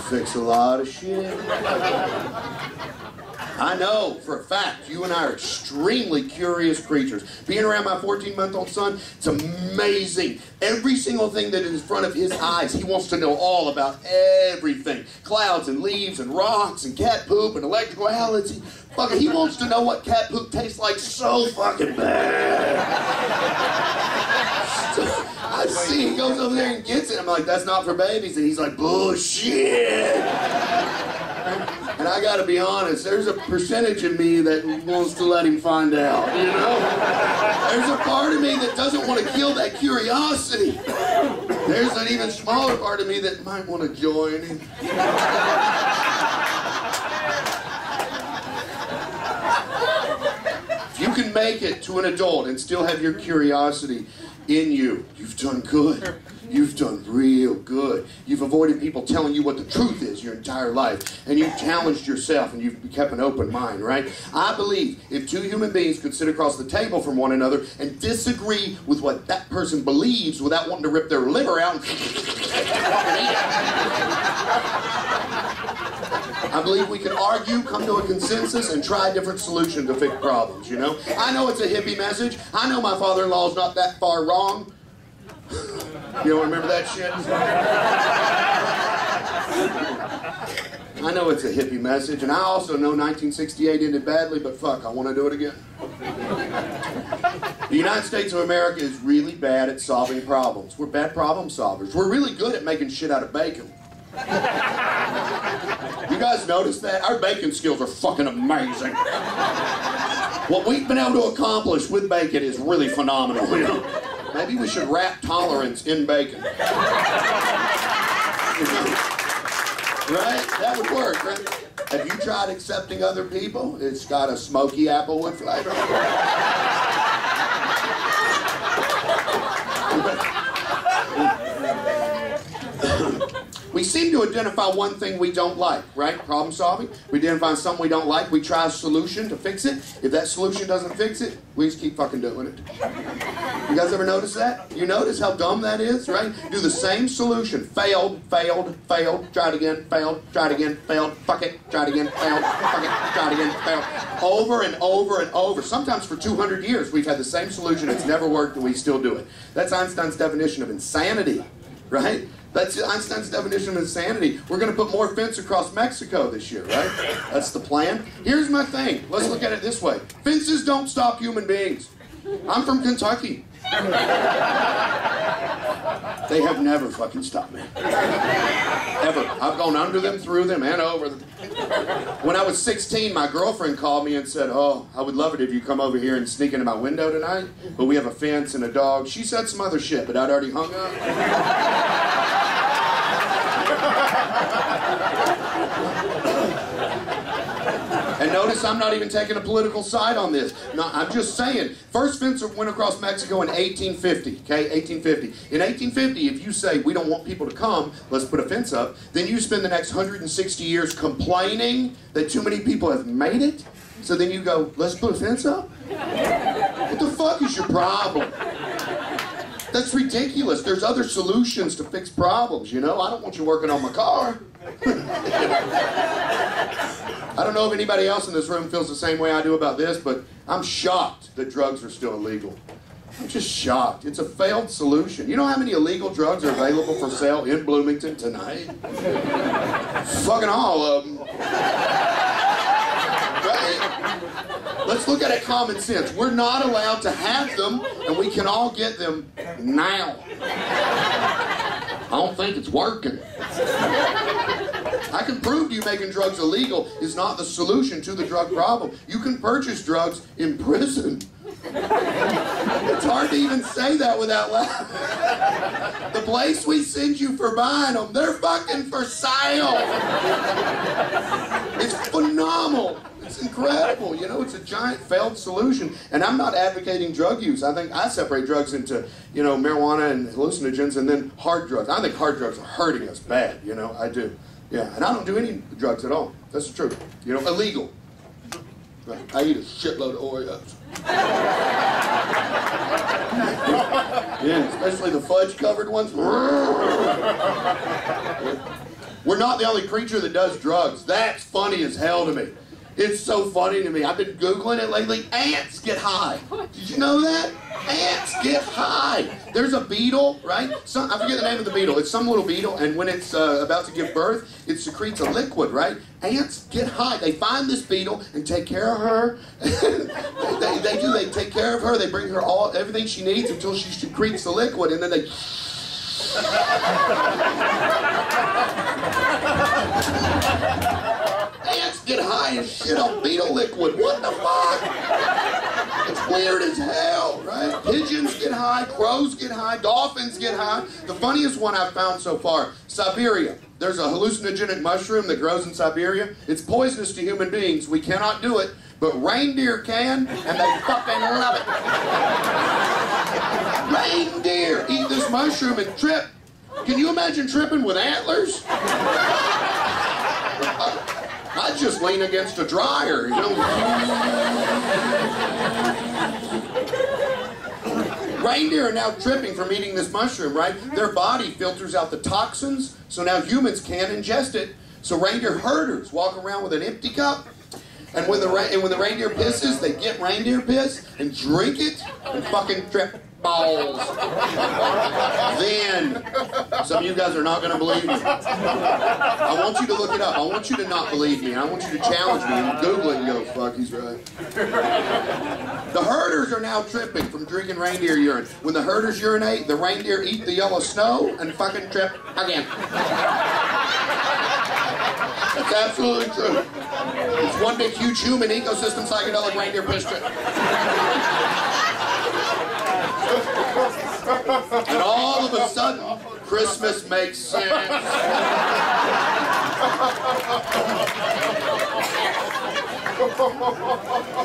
fix a lot of shit. I know for a fact you and I are extremely curious creatures. Being around my 14 month old son, it's amazing. Every single thing that is in front of his eyes, he wants to know all about everything clouds and leaves and rocks and cat poop and electrical outlets. He, fuck, he wants to know what cat poop tastes like so fucking bad. So, I see he goes over there and gets it. I'm like, that's not for babies. And he's like, bullshit. And I gotta be honest, there's a percentage of me that wants to let him find out, you know? There's a part of me that doesn't want to kill that curiosity. There's an even smaller part of me that might want to join him. If you can make it to an adult and still have your curiosity in you, you've done good. You've done real good. You've avoided people telling you what the truth is your entire life. And you've challenged yourself and you've kept an open mind, right? I believe if two human beings could sit across the table from one another and disagree with what that person believes without wanting to rip their liver out I believe we can argue, come to a consensus, and try different solution to fix problems, you know? I know it's a hippie message. I know my father-in-law's not that far wrong. You don't remember that shit? I know it's a hippie message, and I also know 1968 ended badly, but fuck, I want to do it again. The United States of America is really bad at solving problems. We're bad problem solvers. We're really good at making shit out of bacon. You guys notice that? Our bacon skills are fucking amazing. What we've been able to accomplish with bacon is really phenomenal. You know? Maybe we should wrap tolerance in bacon. Right? That would work, right? Have you tried accepting other people? It's got a smoky applewood flavor. We seem to identify one thing we don't like, right? Problem solving. We identify something we don't like. We try a solution to fix it. If that solution doesn't fix it, we just keep fucking doing it. You guys ever notice that? You notice how dumb that is, right? Do the same solution. Failed, failed, failed, try it again, failed, try it again, failed, fuck it, try it again, failed, fuck it, try it again, failed. Over and over and over. Sometimes for 200 years we've had the same solution, it's never worked, and we still do it. That's Einstein's definition of insanity, right? That's Einstein's definition of insanity. We're going to put more fence across Mexico this year, right? That's the plan. Here's my thing. Let's look at it this way. Fences don't stop human beings. I'm from Kentucky. They have never fucking stopped me. Ever. I've gone under them, through them, and over them. When I was 16, my girlfriend called me and said, Oh, I would love it if you come over here and sneak into my window tonight, but we have a fence and a dog. She said some other shit, but I'd already hung up. Notice I'm not even taking a political side on this. No, I'm just saying. First fence went across Mexico in 1850. Okay, 1850. In 1850, if you say we don't want people to come, let's put a fence up. Then you spend the next 160 years complaining that too many people have made it. So then you go, let's put a fence up. What the fuck is your problem? That's ridiculous. There's other solutions to fix problems, you know? I don't want you working on my car. I don't know if anybody else in this room feels the same way I do about this, but I'm shocked that drugs are still illegal. I'm just shocked. It's a failed solution. You know how many illegal drugs are available for sale in Bloomington tonight? Fucking all of them. Right? Let's look at it common sense. We're not allowed to have them, and we can all get them now. I don't think it's working. I can prove to you making drugs illegal is not the solution to the drug problem. You can purchase drugs in prison. It's hard to even say that without laughing. The place we send you for buying them, they're fucking for sale. It's phenomenal. It's incredible. You know, it's a giant failed solution. And I'm not advocating drug use. I think I separate drugs into, you know, marijuana and hallucinogens and then hard drugs. I think hard drugs are hurting us bad, you know, I do. Yeah, and I don't do any drugs at all. That's the truth. You know, illegal. Right. I eat a shitload of Oreos. yeah, especially the fudge covered ones. We're not the only creature that does drugs. That's funny as hell to me. It's so funny to me. I've been Googling it lately. Ants get high. Did you know that? Ants get high. There's a beetle, right? Some, I forget the name of the beetle. It's some little beetle, and when it's uh, about to give birth, it secretes a liquid, right? Ants get high. They find this beetle and take care of her. they, they do. They take care of her. They bring her all everything she needs until she secretes the liquid, and then they. Get high and shit on beetle liquid. What the fuck? It's weird as hell, right? Pigeons get high, crows get high, dolphins get high. The funniest one I've found so far, Siberia. There's a hallucinogenic mushroom that grows in Siberia. It's poisonous to human beings. We cannot do it, but reindeer can, and they fucking love it. Reindeer eat this mushroom and trip. Can you imagine tripping with antlers? I'd just lean against a dryer, you know. Reindeer are now tripping from eating this mushroom, right? Their body filters out the toxins, so now humans can't ingest it. So reindeer herders walk around with an empty cup. And when the and when the reindeer pisses, they get reindeer piss and drink it and fucking trip balls. then, some of you guys are not going to believe me. I want you to look it up. I want you to not believe me. I want you to challenge me and Google it and go, fuck, he's right. The herders are now tripping from drinking reindeer urine. When the herders urinate, the reindeer eat the yellow snow and fucking trip again. That's absolutely true. It's one big, huge human ecosystem psychedelic reindeer piss trip. And all of a sudden, Christmas makes sense.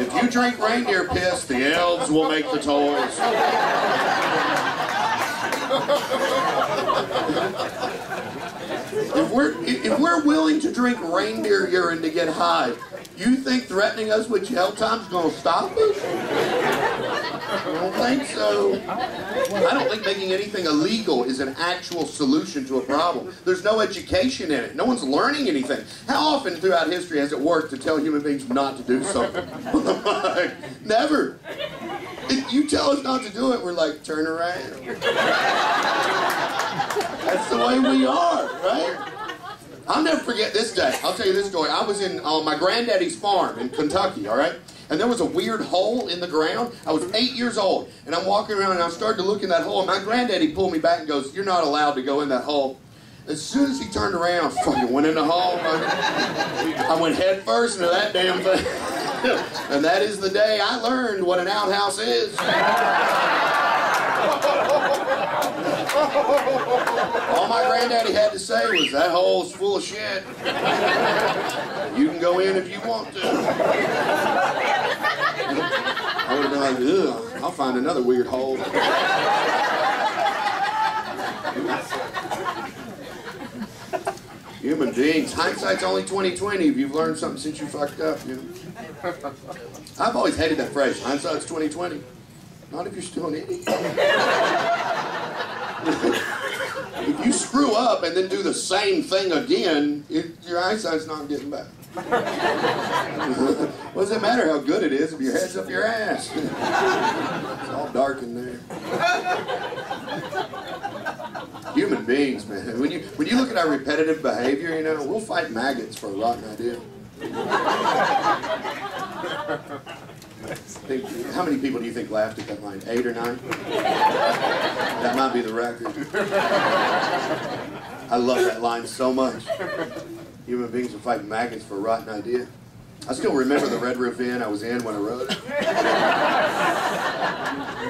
If you drink reindeer piss, the elves will make the toys. If we're if we're willing to drink reindeer urine to get high, you think threatening us with jail time's gonna stop us? I don't think so. I don't think making anything illegal is an actual solution to a problem. There's no education in it. No one's learning anything. How often throughout history has it worked to tell human beings not to do something? Never. If you tell us not to do it, we're like, turn around. That's the way we are, right? I'll never forget this day. I'll tell you this story. I was in uh, my granddaddy's farm in Kentucky, all right? And there was a weird hole in the ground. I was eight years old, and I'm walking around, and I started to look in that hole, and my granddaddy pulled me back and goes, you're not allowed to go in that hole. As soon as he turned around, I fucking went in the hole. I went head first into that damn thing. and that is the day I learned what an outhouse is. All my granddaddy had to say was, that hole's full of shit. You can go in if you want to. I would have been like, ugh, I'll find another weird hole. Human beings. Hindsight's only 2020 if you've learned something since you fucked up, you know. I've always hated that phrase, hindsight's 2020. Not if you're still an idiot. if you screw up and then do the same thing again, it, your eyesight's not getting better. what does it matter how good it is if your head's up your ass? it's all dark in there. Human beings, man. When you when you look at our repetitive behavior, you know, we'll fight maggots for a rotten idea. Think, how many people do you think laughed at that line? Eight or nine? That might be the record. I love that line so much. Human beings are fight maggots for a rotten idea. I still remember the Red Roof Inn I was in when I wrote it.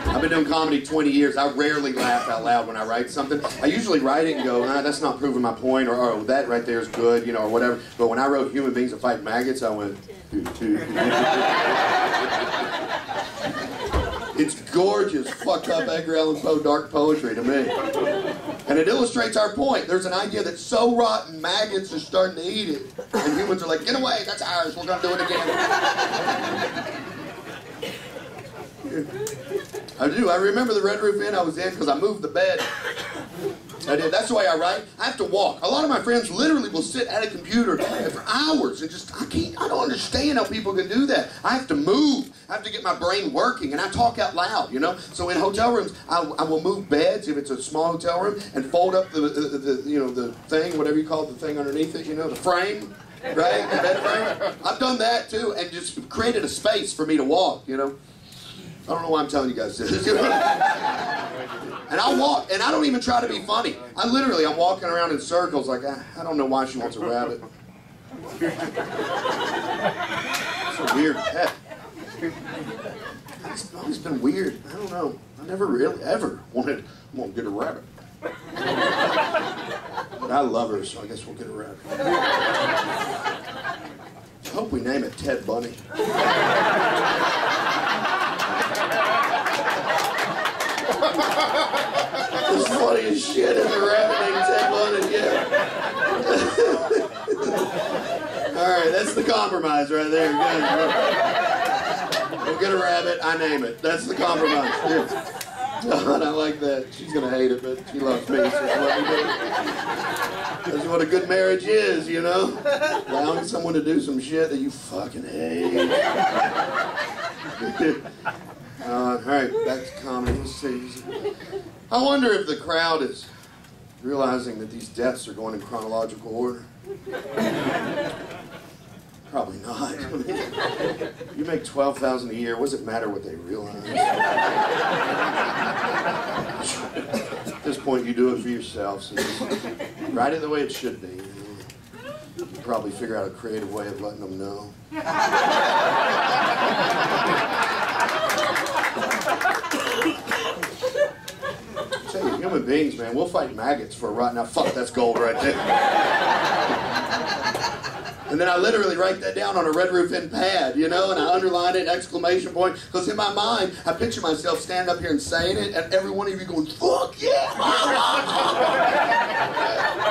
I've been doing comedy 20 years. I rarely laugh out loud when I write something. I usually write it and go, nah, that's not proving my point, or oh, that right there is good, you know, or whatever. But when I wrote Human Beings Will Fight Maggots, I went, It's gorgeous, fucked up Edgar Allan Poe dark poetry to me. And it illustrates our point. There's an idea that's so rotten, maggots are starting to eat it. And humans are like, get away, that's ours, we're gonna do it again. I do. I remember the Red Roof Inn I was in because I moved the bed. I did. That's the way I write. I have to walk. A lot of my friends literally will sit at a computer for hours and just, I can't, I don't understand how people can do that. I have to move. I have to get my brain working and I talk out loud, you know? So in hotel rooms, I, I will move beds if it's a small hotel room and fold up the, the, the, you know, the thing, whatever you call it, the thing underneath it, you know, the frame, right? The bed frame. I've done that too and just created a space for me to walk, you know? I don't know why I'm telling you guys this. and I'll walk, and I don't even try to be funny. I literally, I'm walking around in circles like, I, I don't know why she wants a rabbit. It's a weird pet. It's always been weird. I don't know. I never really, ever wanted, I want to get a rabbit. But I love her, so I guess we'll get a rabbit. I hope we name it Ted Bunny. The funniest shit in the rabbit named Ted Bunny, yeah. All right, that's the compromise right there. We'll get a rabbit, I name it. That's the compromise. Yeah. I like that. She's gonna hate it, but she loves me, so. That's what a good marriage is, you know? Allowing someone to do some shit that you fucking hate. Uh, all right, back to comedy. Let's see. I wonder if the crowd is realizing that these deaths are going in chronological order. Probably not. you make twelve thousand a year. What does it matter what they realize? At this point, you do it for yourself. So write it the way it should be. You, probably figure out a creative way of letting them know. human beings, man, we'll fight maggots for a right now. Fuck, that's gold right there. And then I literally write that down on a red roof inn pad, you know, and I underline it, exclamation point, because in my mind, I picture myself standing up here and saying it, and every one of you going, fuck yeah!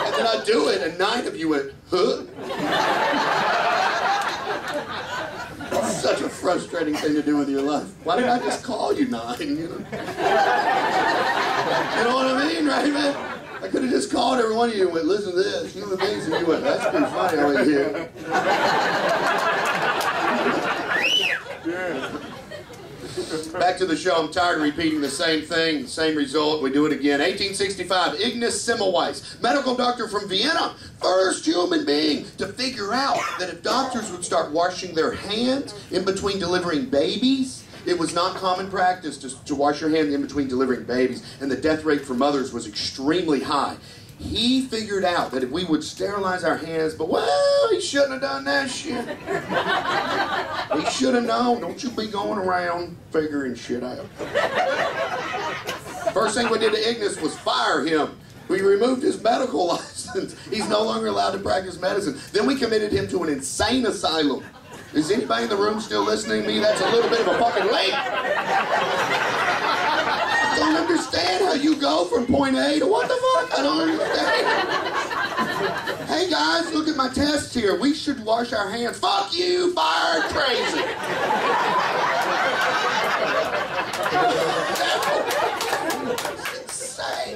and then I do it, and nine of you went, huh? Such a frustrating thing to do with your life. Why did I just call you nine? You know, you know what I mean, right, man? I could have just called every one of you and went, listen to this. Human beings, and you went, that's pretty funny. Went, yeah. Back to the show. I'm tired of repeating the same thing, same result. We do it again. 1865, Ignaz Semmelweis, medical doctor from Vienna, first human being to figure out that if doctors would start washing their hands in between delivering babies, it was not common practice to, to wash your hands in between delivering babies, and the death rate for mothers was extremely high. He figured out that if we would sterilize our hands, but well, he shouldn't have done that shit. he should have known. Don't you be going around figuring shit out. First thing we did to Ignaz was fire him. We removed his medical license. He's no longer allowed to practice medicine. Then we committed him to an insane asylum. Is anybody in the room still listening to me? That's a little bit of a fucking leap. I don't understand how you go from point A to what the fuck? I don't understand. Hey guys, look at my test here. We should wash our hands. Fuck you, fire crazy.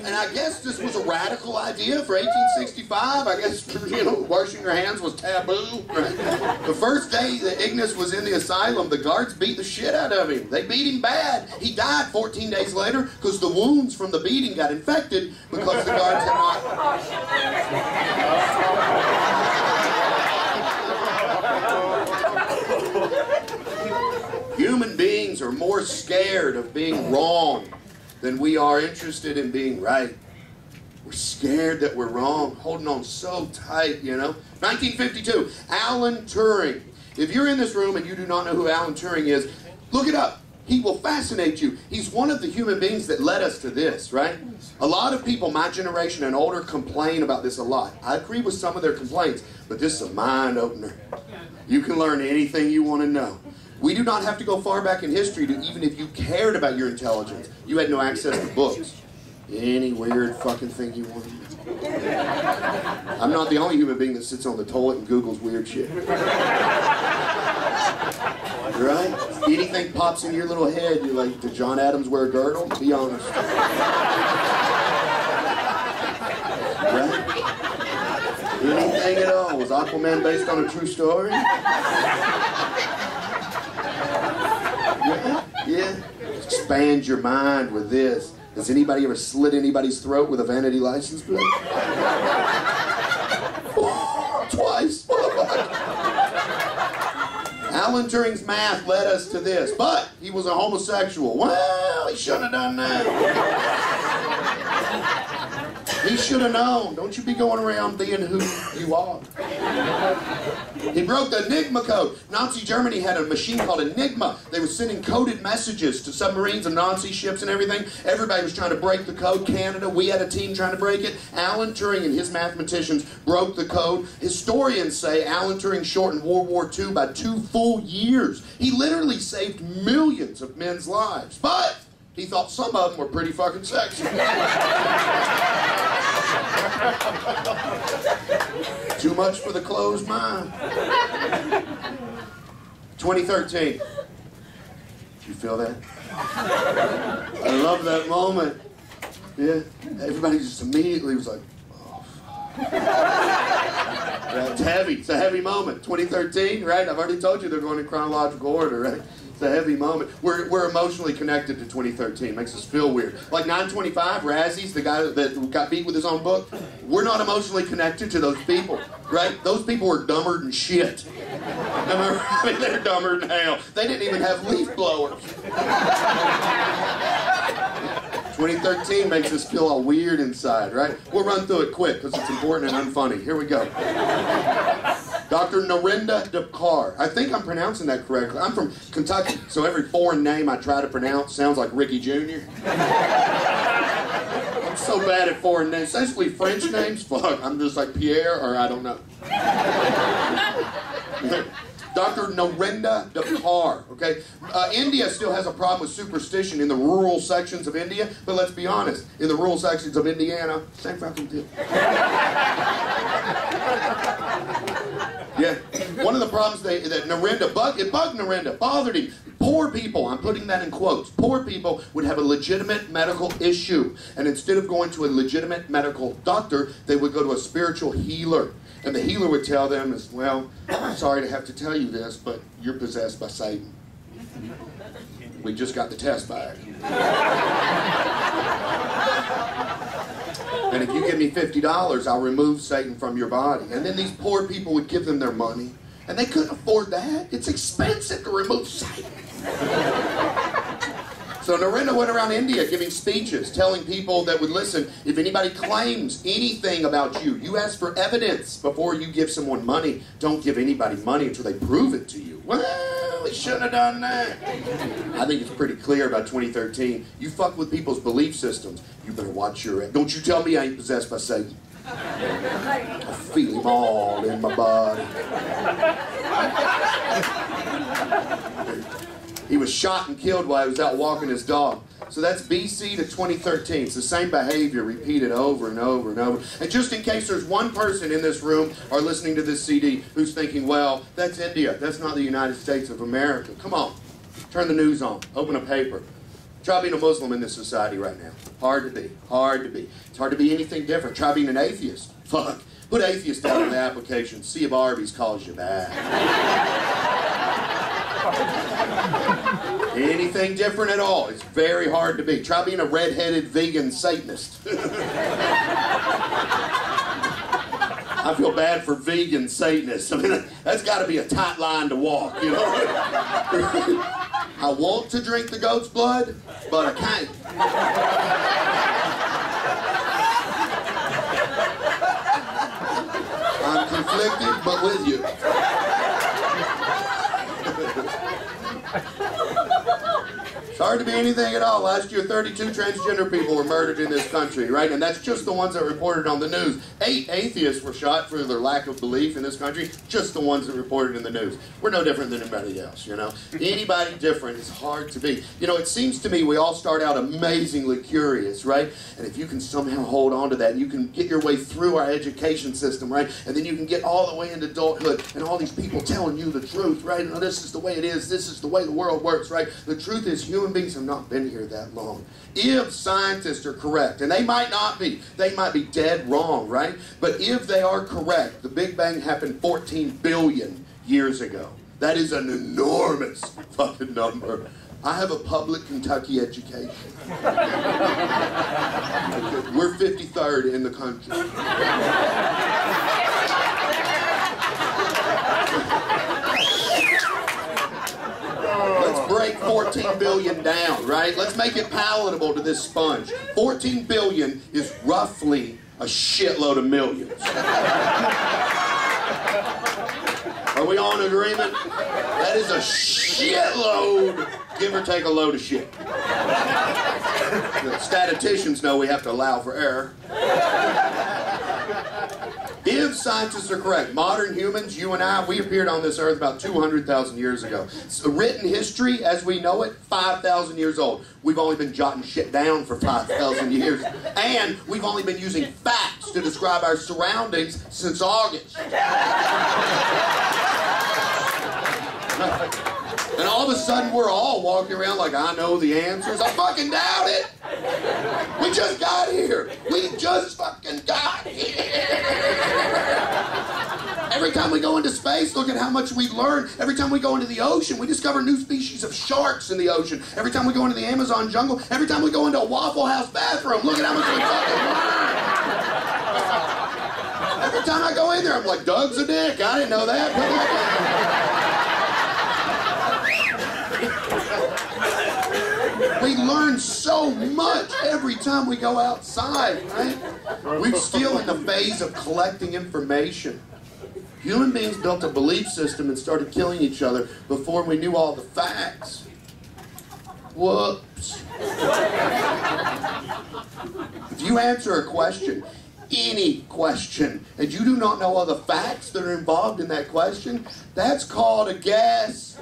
And I guess this was a radical idea for 1865. I guess, you know, washing your hands was taboo. The first day that Ignaz was in the asylum, the guards beat the shit out of him. They beat him bad. He died 14 days later because the wounds from the beating got infected because the guards had not. Human beings are more scared of being wrong than we are interested in being right. We're scared that we're wrong, holding on so tight, you know. 1952, Alan Turing. If you're in this room and you do not know who Alan Turing is, look it up. He will fascinate you. He's one of the human beings that led us to this, right? A lot of people, my generation and older, complain about this a lot. I agree with some of their complaints, but this is a mind opener. You can learn anything you want to know. We do not have to go far back in history to even if you cared about your intelligence, you had no access to books. Any weird fucking thing you want. I'm not the only human being that sits on the toilet and Googles weird shit. Right? Anything pops in your little head, you're like, did John Adams wear a girdle? Be honest. Right? Anything at all. Was Aquaman based on a true story? Yeah. Expand your mind with this. Has anybody ever slit anybody's throat with a vanity license plate? Oh, twice. Alan Turing's math led us to this, but he was a homosexual. Well, he shouldn't have done that. He should have known. Don't you be going around being who you are. He broke the Enigma code. Nazi Germany had a machine called Enigma. They were sending coded messages to submarines and Nazi ships and everything. Everybody was trying to break the code. Canada, we had a team trying to break it. Alan Turing and his mathematicians broke the code. Historians say Alan Turing shortened World War II by two full years. He literally saved millions of men's lives. But he thought some of them were pretty fucking sexy. Too much for the closed mind. 2013. You feel that? I love that moment. Yeah. Everybody just immediately was like, oh, it's heavy. It's a heavy moment. 2013, right? I've already told you they're going in chronological order, right? It's a heavy moment. We're, we're emotionally connected to 2013. It makes us feel weird. Like 925, Rhazes, the guy that got beat with his own book, we're not emotionally connected to those people, right? Those people were dumber than shit. I mean, they're dumber than hell. They didn't even have leaf blowers. 2013 makes us feel all weird inside, right? We'll run through it quick because it's important and unfunny. Here we go. Dr. Narendra Dakar. I think I'm pronouncing that correctly. I'm from Kentucky, so every foreign name I try to pronounce sounds like Ricky Jr. I'm so bad at foreign names, especially French names. Fuck, I'm just like Pierre or I don't know. Dr. Narendra Dakar, okay? Uh, India still has a problem with superstition in the rural sections of India, but let's be honest, in the rural sections of Indiana, same fucking deal. Yeah. One of the problems they, that Narendra bug it bugged Narendra, bothered him. Poor people, I'm putting that in quotes. Poor people would have a legitimate medical issue, and instead of going to a legitimate medical doctor, they would go to a spiritual healer. And the healer would tell them as well, I'm sorry to have to tell you this, but you're possessed by Satan. We just got the test back. And if you give me $50, I'll remove Satan from your body. And then these poor people would give them their money. And they couldn't afford that. It's expensive to remove Satan. So Narendra went around India giving speeches, telling people that would listen, if anybody claims anything about you, you ask for evidence before you give someone money. Don't give anybody money until they prove it to you. Well, we shouldn't have done that. I think it's pretty clear about 2013. You fuck with people's belief systems, you better watch your... Don't you tell me I ain't possessed by Satan. I feel him all in my body. He was shot and killed while he was out walking his dog. So that's BC to 2013. It's the same behavior repeated over and over and over. And just in case there's one person in this room or listening to this CD who's thinking, well, that's India. That's not the United States of America. Come on. Turn the news on. Open a paper. Try being a Muslim in this society right now. Hard to be. Hard to be. It's hard to be anything different. Try being an atheist. Fuck. Put atheist down in the application. See if Arby's calls you back. Anything different at all. It's very hard to be. Try being a red-headed vegan Satanist. I feel bad for vegan Satanists. I mean, that's got to be a tight line to walk, you know? I want to drink the goat's blood, but I can't. I'm conflicted, but with you. It's hard to be anything at all. Last year, 32 transgender people were murdered in this country, right? And that's just the ones that reported on the news. Eight atheists were shot for their lack of belief in this country, just the ones that reported in the news. We're no different than anybody else, you know? Anybody different is hard to be. You know, it seems to me we all start out amazingly curious, right? And if you can somehow hold on to that, you can get your way through our education system, right? And then you can get all the way into adulthood, and all these people telling you the truth, right? No, this is the way it is. This is the way the world works, right? The truth is human beings have not been here that long. If scientists are correct, and they might not be, they might be dead wrong, right? But if they are correct, the Big Bang happened 14 billion years ago. That is an enormous fucking number. I have a public Kentucky education. We're 53rd in the country. Let's break 14 billion down, right? Let's make it palatable to this sponge. 14 billion is roughly a shitload of millions. Are we all in agreement? That is a shitload, give or take a load of shit. The statisticians know we have to allow for error. If scientists are correct, modern humans, you and I, we appeared on this earth about 200,000 years ago. So written history, as we know it, 5,000 years old. We've only been jotting shit down for 5,000 years. And we've only been using facts to describe our surroundings since August. And all of a sudden, we're all walking around like, I know the answers. I fucking doubt it. We just got here. We just fucking got here. Every time we go into space, look at how much we learn. Every time we go into the ocean, we discover new species of sharks in the ocean. Every time we go into the Amazon jungle, every time we go into a Waffle House bathroom, look at how much we fucking learn. Every time I go in there, I'm like, Doug's a dick. I didn't know that. We learn so much every time we go outside, right? We're still in the phase of collecting information. Human beings built a belief system and started killing each other before we knew all the facts. Whoops. if you answer a question, any question, and you do not know all the facts that are involved in that question, that's called a guess.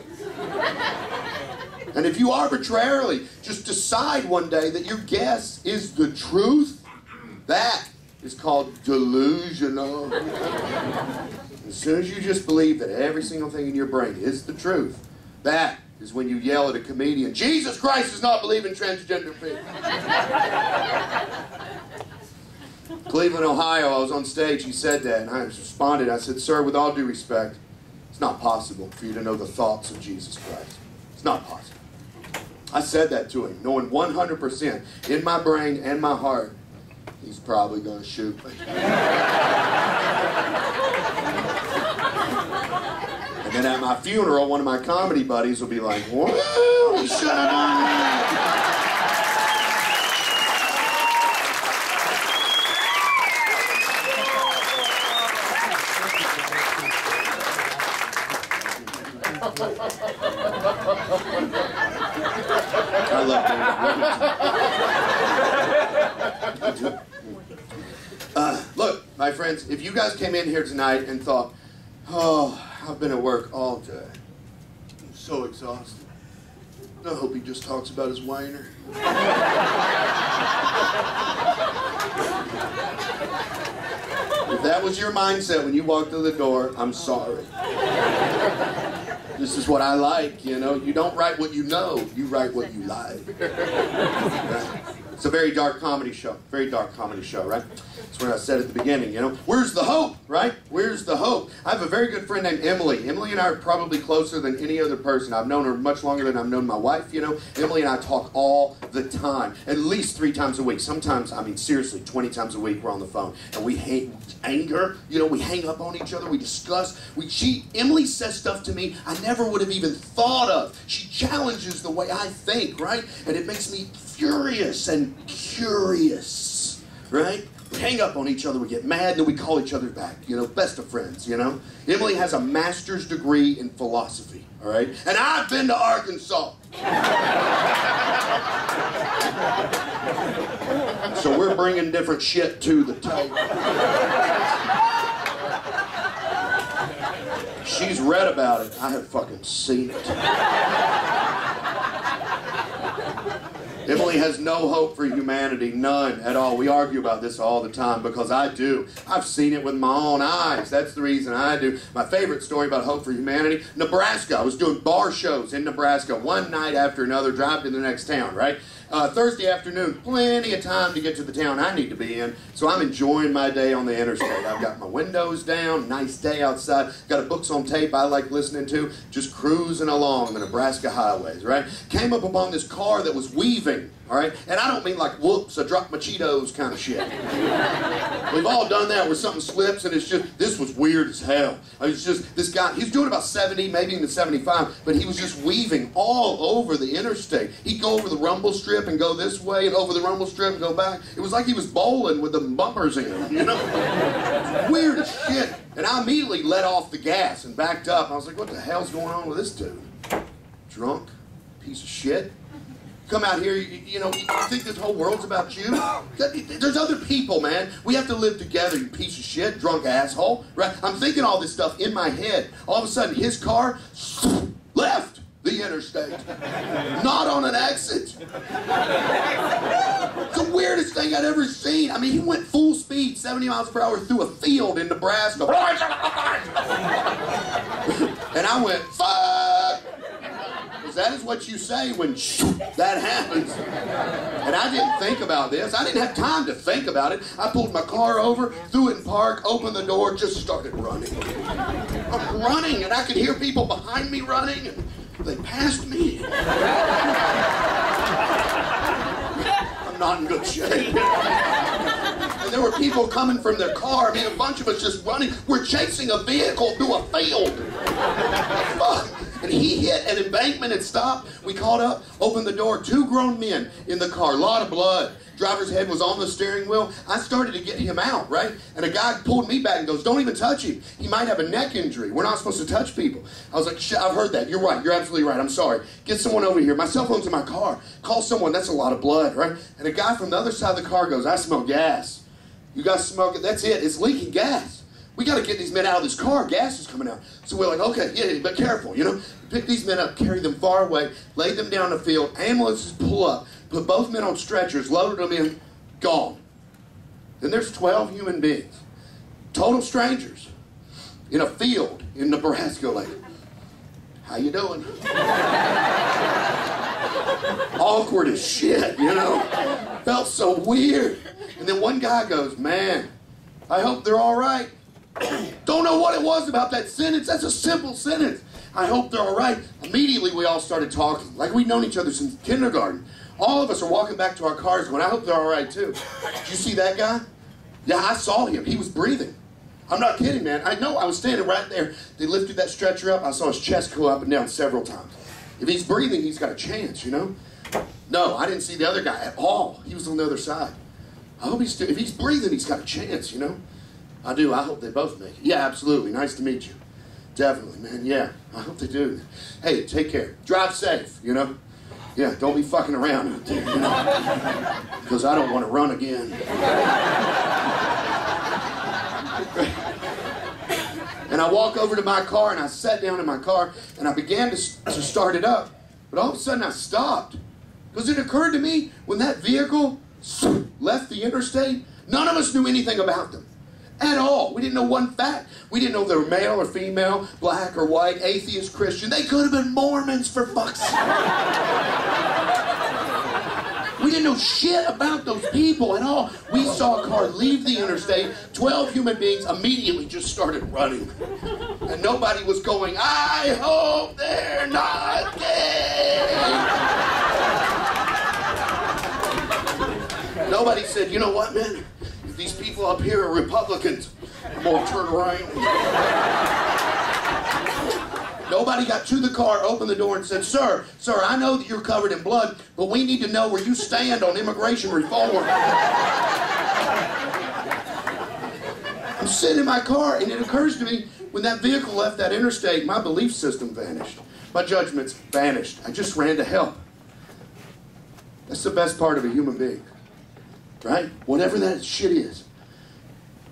And if you arbitrarily just decide one day that your guess is the truth, that is called delusional. as soon as you just believe that every single thing in your brain is the truth, that is when you yell at a comedian, Jesus Christ does not believe in transgender people. Cleveland, Ohio, I was on stage, he said that, and I responded, I said, Sir, with all due respect, it's not possible for you to know the thoughts of Jesus Christ. It's not possible. I said that to him, knowing 100% in my brain and my heart, he's probably going to shoot me. and then at my funeral, one of my comedy buddies will be like, well, he should have done that. I love. Uh, look, my friends, if you guys came in here tonight and thought, oh, I've been at work all day. I'm so exhausted. I hope he just talks about his whiner. if that was your mindset when you walked through the door, I'm sorry. This is what I like, you know. You don't write what you know, you write what you like. It's a very dark comedy show. Very dark comedy show, right? That's what I said at the beginning, you know. Where's the hope, right? Where's the hope? I have a very good friend named Emily. Emily and I are probably closer than any other person. I've known her much longer than I've known my wife, you know. Emily and I talk all the time, at least three times a week. Sometimes, I mean, seriously, 20 times a week we're on the phone. And we hate anger, you know, we hang up on each other, we discuss, we cheat. Emily says stuff to me I never would have even thought of. She challenges the way I think, right? And it makes me furious and curious, right? We hang up on each other, we get mad, then we call each other back, you know, best of friends, you know? Emily has a master's degree in philosophy, all right? And I've been to Arkansas. so we're bringing different shit to the table. She's read about it. I have fucking seen it. Emily has no hope for humanity, none at all. We argue about this all the time because I do. I've seen it with my own eyes. That's the reason I do. My favorite story about hope for humanity Nebraska. I was doing bar shows in Nebraska one night after another, drive to the next town, right? Uh, Thursday afternoon, plenty of time to get to the town I need to be in. So I'm enjoying my day on the interstate. I've got my windows down, nice day outside. Got a books on tape I like listening to, just cruising along the Nebraska highways, right? Came up upon this car that was weaving, all right? And I don't mean like, whoops, I dropped my Cheetos kind of shit. We've all done that where something slips and it's just, this was weird as hell. I mean, it's just, this guy, he's doing about 70, maybe even 75, but he was just weaving all over the interstate. He'd go over the rumble strip and go this way and over the rumble strip and go back. It was like he was bowling with the bumpers in, you know? weird as shit. And I immediately let off the gas and backed up. I was like, what the hell's going on with this dude? Drunk? Piece of shit? Come out here, you, you, know, you think this whole world's about you? There's other people, man. We have to live together, you piece of shit, drunk asshole. Right? I'm thinking all this stuff in my head. All of a sudden, his car left the interstate. Not on an exit. It's the weirdest thing I'd ever seen. I mean, he went full speed, 70 miles per hour through a field in Nebraska. and I went, fuck! Because that is what you say when that happens. And I didn't think about this. I didn't have time to think about it. I pulled my car over, threw it in park, opened the door, just started running. I'm running, and I could hear people behind me running. And they passed me. I'm not in good shape. And there were people coming from their car. I mean, a bunch of us just running. We're chasing a vehicle through a field. Fuck. And he hit an embankment and stopped. We caught up, opened the door. Two grown men in the car, a lot of blood. driver's head was on the steering wheel. I started to get him out, right? And a guy pulled me back and goes, Don't even touch him. He might have a neck injury. We're not supposed to touch people. I was like, Shit, I've heard that. You're right. You're absolutely right. I'm sorry. Get someone over here. My cell phone's in my car. Call someone. That's a lot of blood, right? And a guy from the other side of the car goes, I smell gas. You guys smoke it. That's it. It's leaking gas. We got to get these men out of this car. Gas is coming out. So we're like, okay, yeah, but careful, you know. Pick these men up, carry them far away, lay them down in the field. Ambulances pull up, put both men on stretchers, loaded them in, gone. Then there's 12 human beings, total strangers, in a field in Nebraska. How you doing? Awkward as shit, you know. Felt so weird. And then one guy goes, man, I hope they're all right. Don't know what it was about that sentence. That's a simple sentence. I hope they're all right. Immediately, we all started talking, like we'd known each other since kindergarten. All of us are walking back to our cars going, I hope they're all right too. Did you see that guy? Yeah, I saw him. He was breathing. I'm not kidding, man. I know I was standing right there. They lifted that stretcher up. I saw his chest go up and down several times. If he's breathing, he's got a chance, you know? No, I didn't see the other guy at all. He was on the other side. I hope he's still, if he's breathing, he's got a chance, you know? I do. I hope they both make it. Yeah, absolutely. Nice to meet you. Definitely, man. Yeah, I hope they do. Hey, take care. Drive safe, you know? Yeah, don't be fucking around out there, you know? Because I don't want to run again. and I walk over to my car and I sat down in my car and I began to, to start it up. But all of a sudden I stopped. Because it occurred to me when that vehicle left the interstate, none of us knew anything about them at all. We didn't know one fact. We didn't know they were male or female, black or white, atheist, Christian. They could have been Mormons for fuck's sake. We didn't know shit about those people at all. We saw a car leave the interstate. Twelve human beings immediately just started running. And nobody was going, I hope they're not gay. Nobody said, you know what, man? These people up here are Republicans, I'm gonna turn around. Nobody got to the car, opened the door, and said, Sir, sir, I know that you're covered in blood, but we need to know where you stand on immigration reform. I'm sitting in my car, and it occurs to me when that vehicle left that interstate, my belief system vanished. My judgments vanished. I just ran to help. That's the best part of a human being right? Whatever that shit is.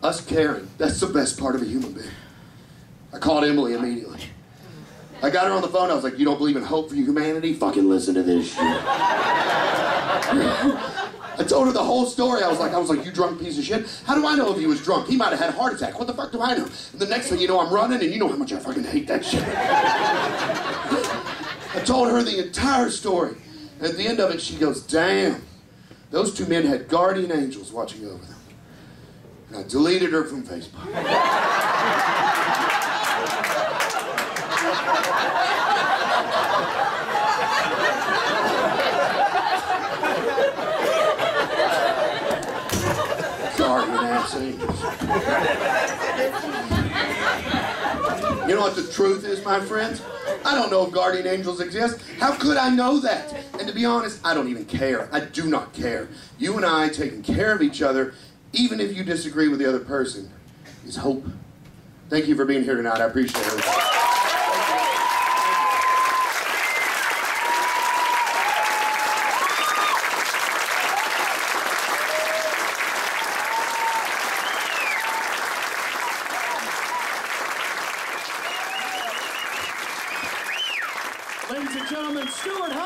Us caring, that's the best part of a human being. I called Emily immediately. I got her on the phone. I was like, You don't believe in hope for humanity? Fucking listen to this shit. I told her the whole story. I was like, I was like, you drunk piece of shit. How do I know if he was drunk? He might have had a heart attack. What the fuck do I know? And the next thing you know, I'm running, and you know how much I fucking hate that shit. I told her the entire story. At the end of it, she goes, damn. Those two men had guardian angels watching over them. And I deleted her from Facebook. Guardian angels. Know what the truth is, my friends? I don't know if guardian angels exist. How could I know that? And to be honest, I don't even care. I do not care. You and I taking care of each other, even if you disagree with the other person, is hope. Thank you for being here tonight. I appreciate it. Stewart!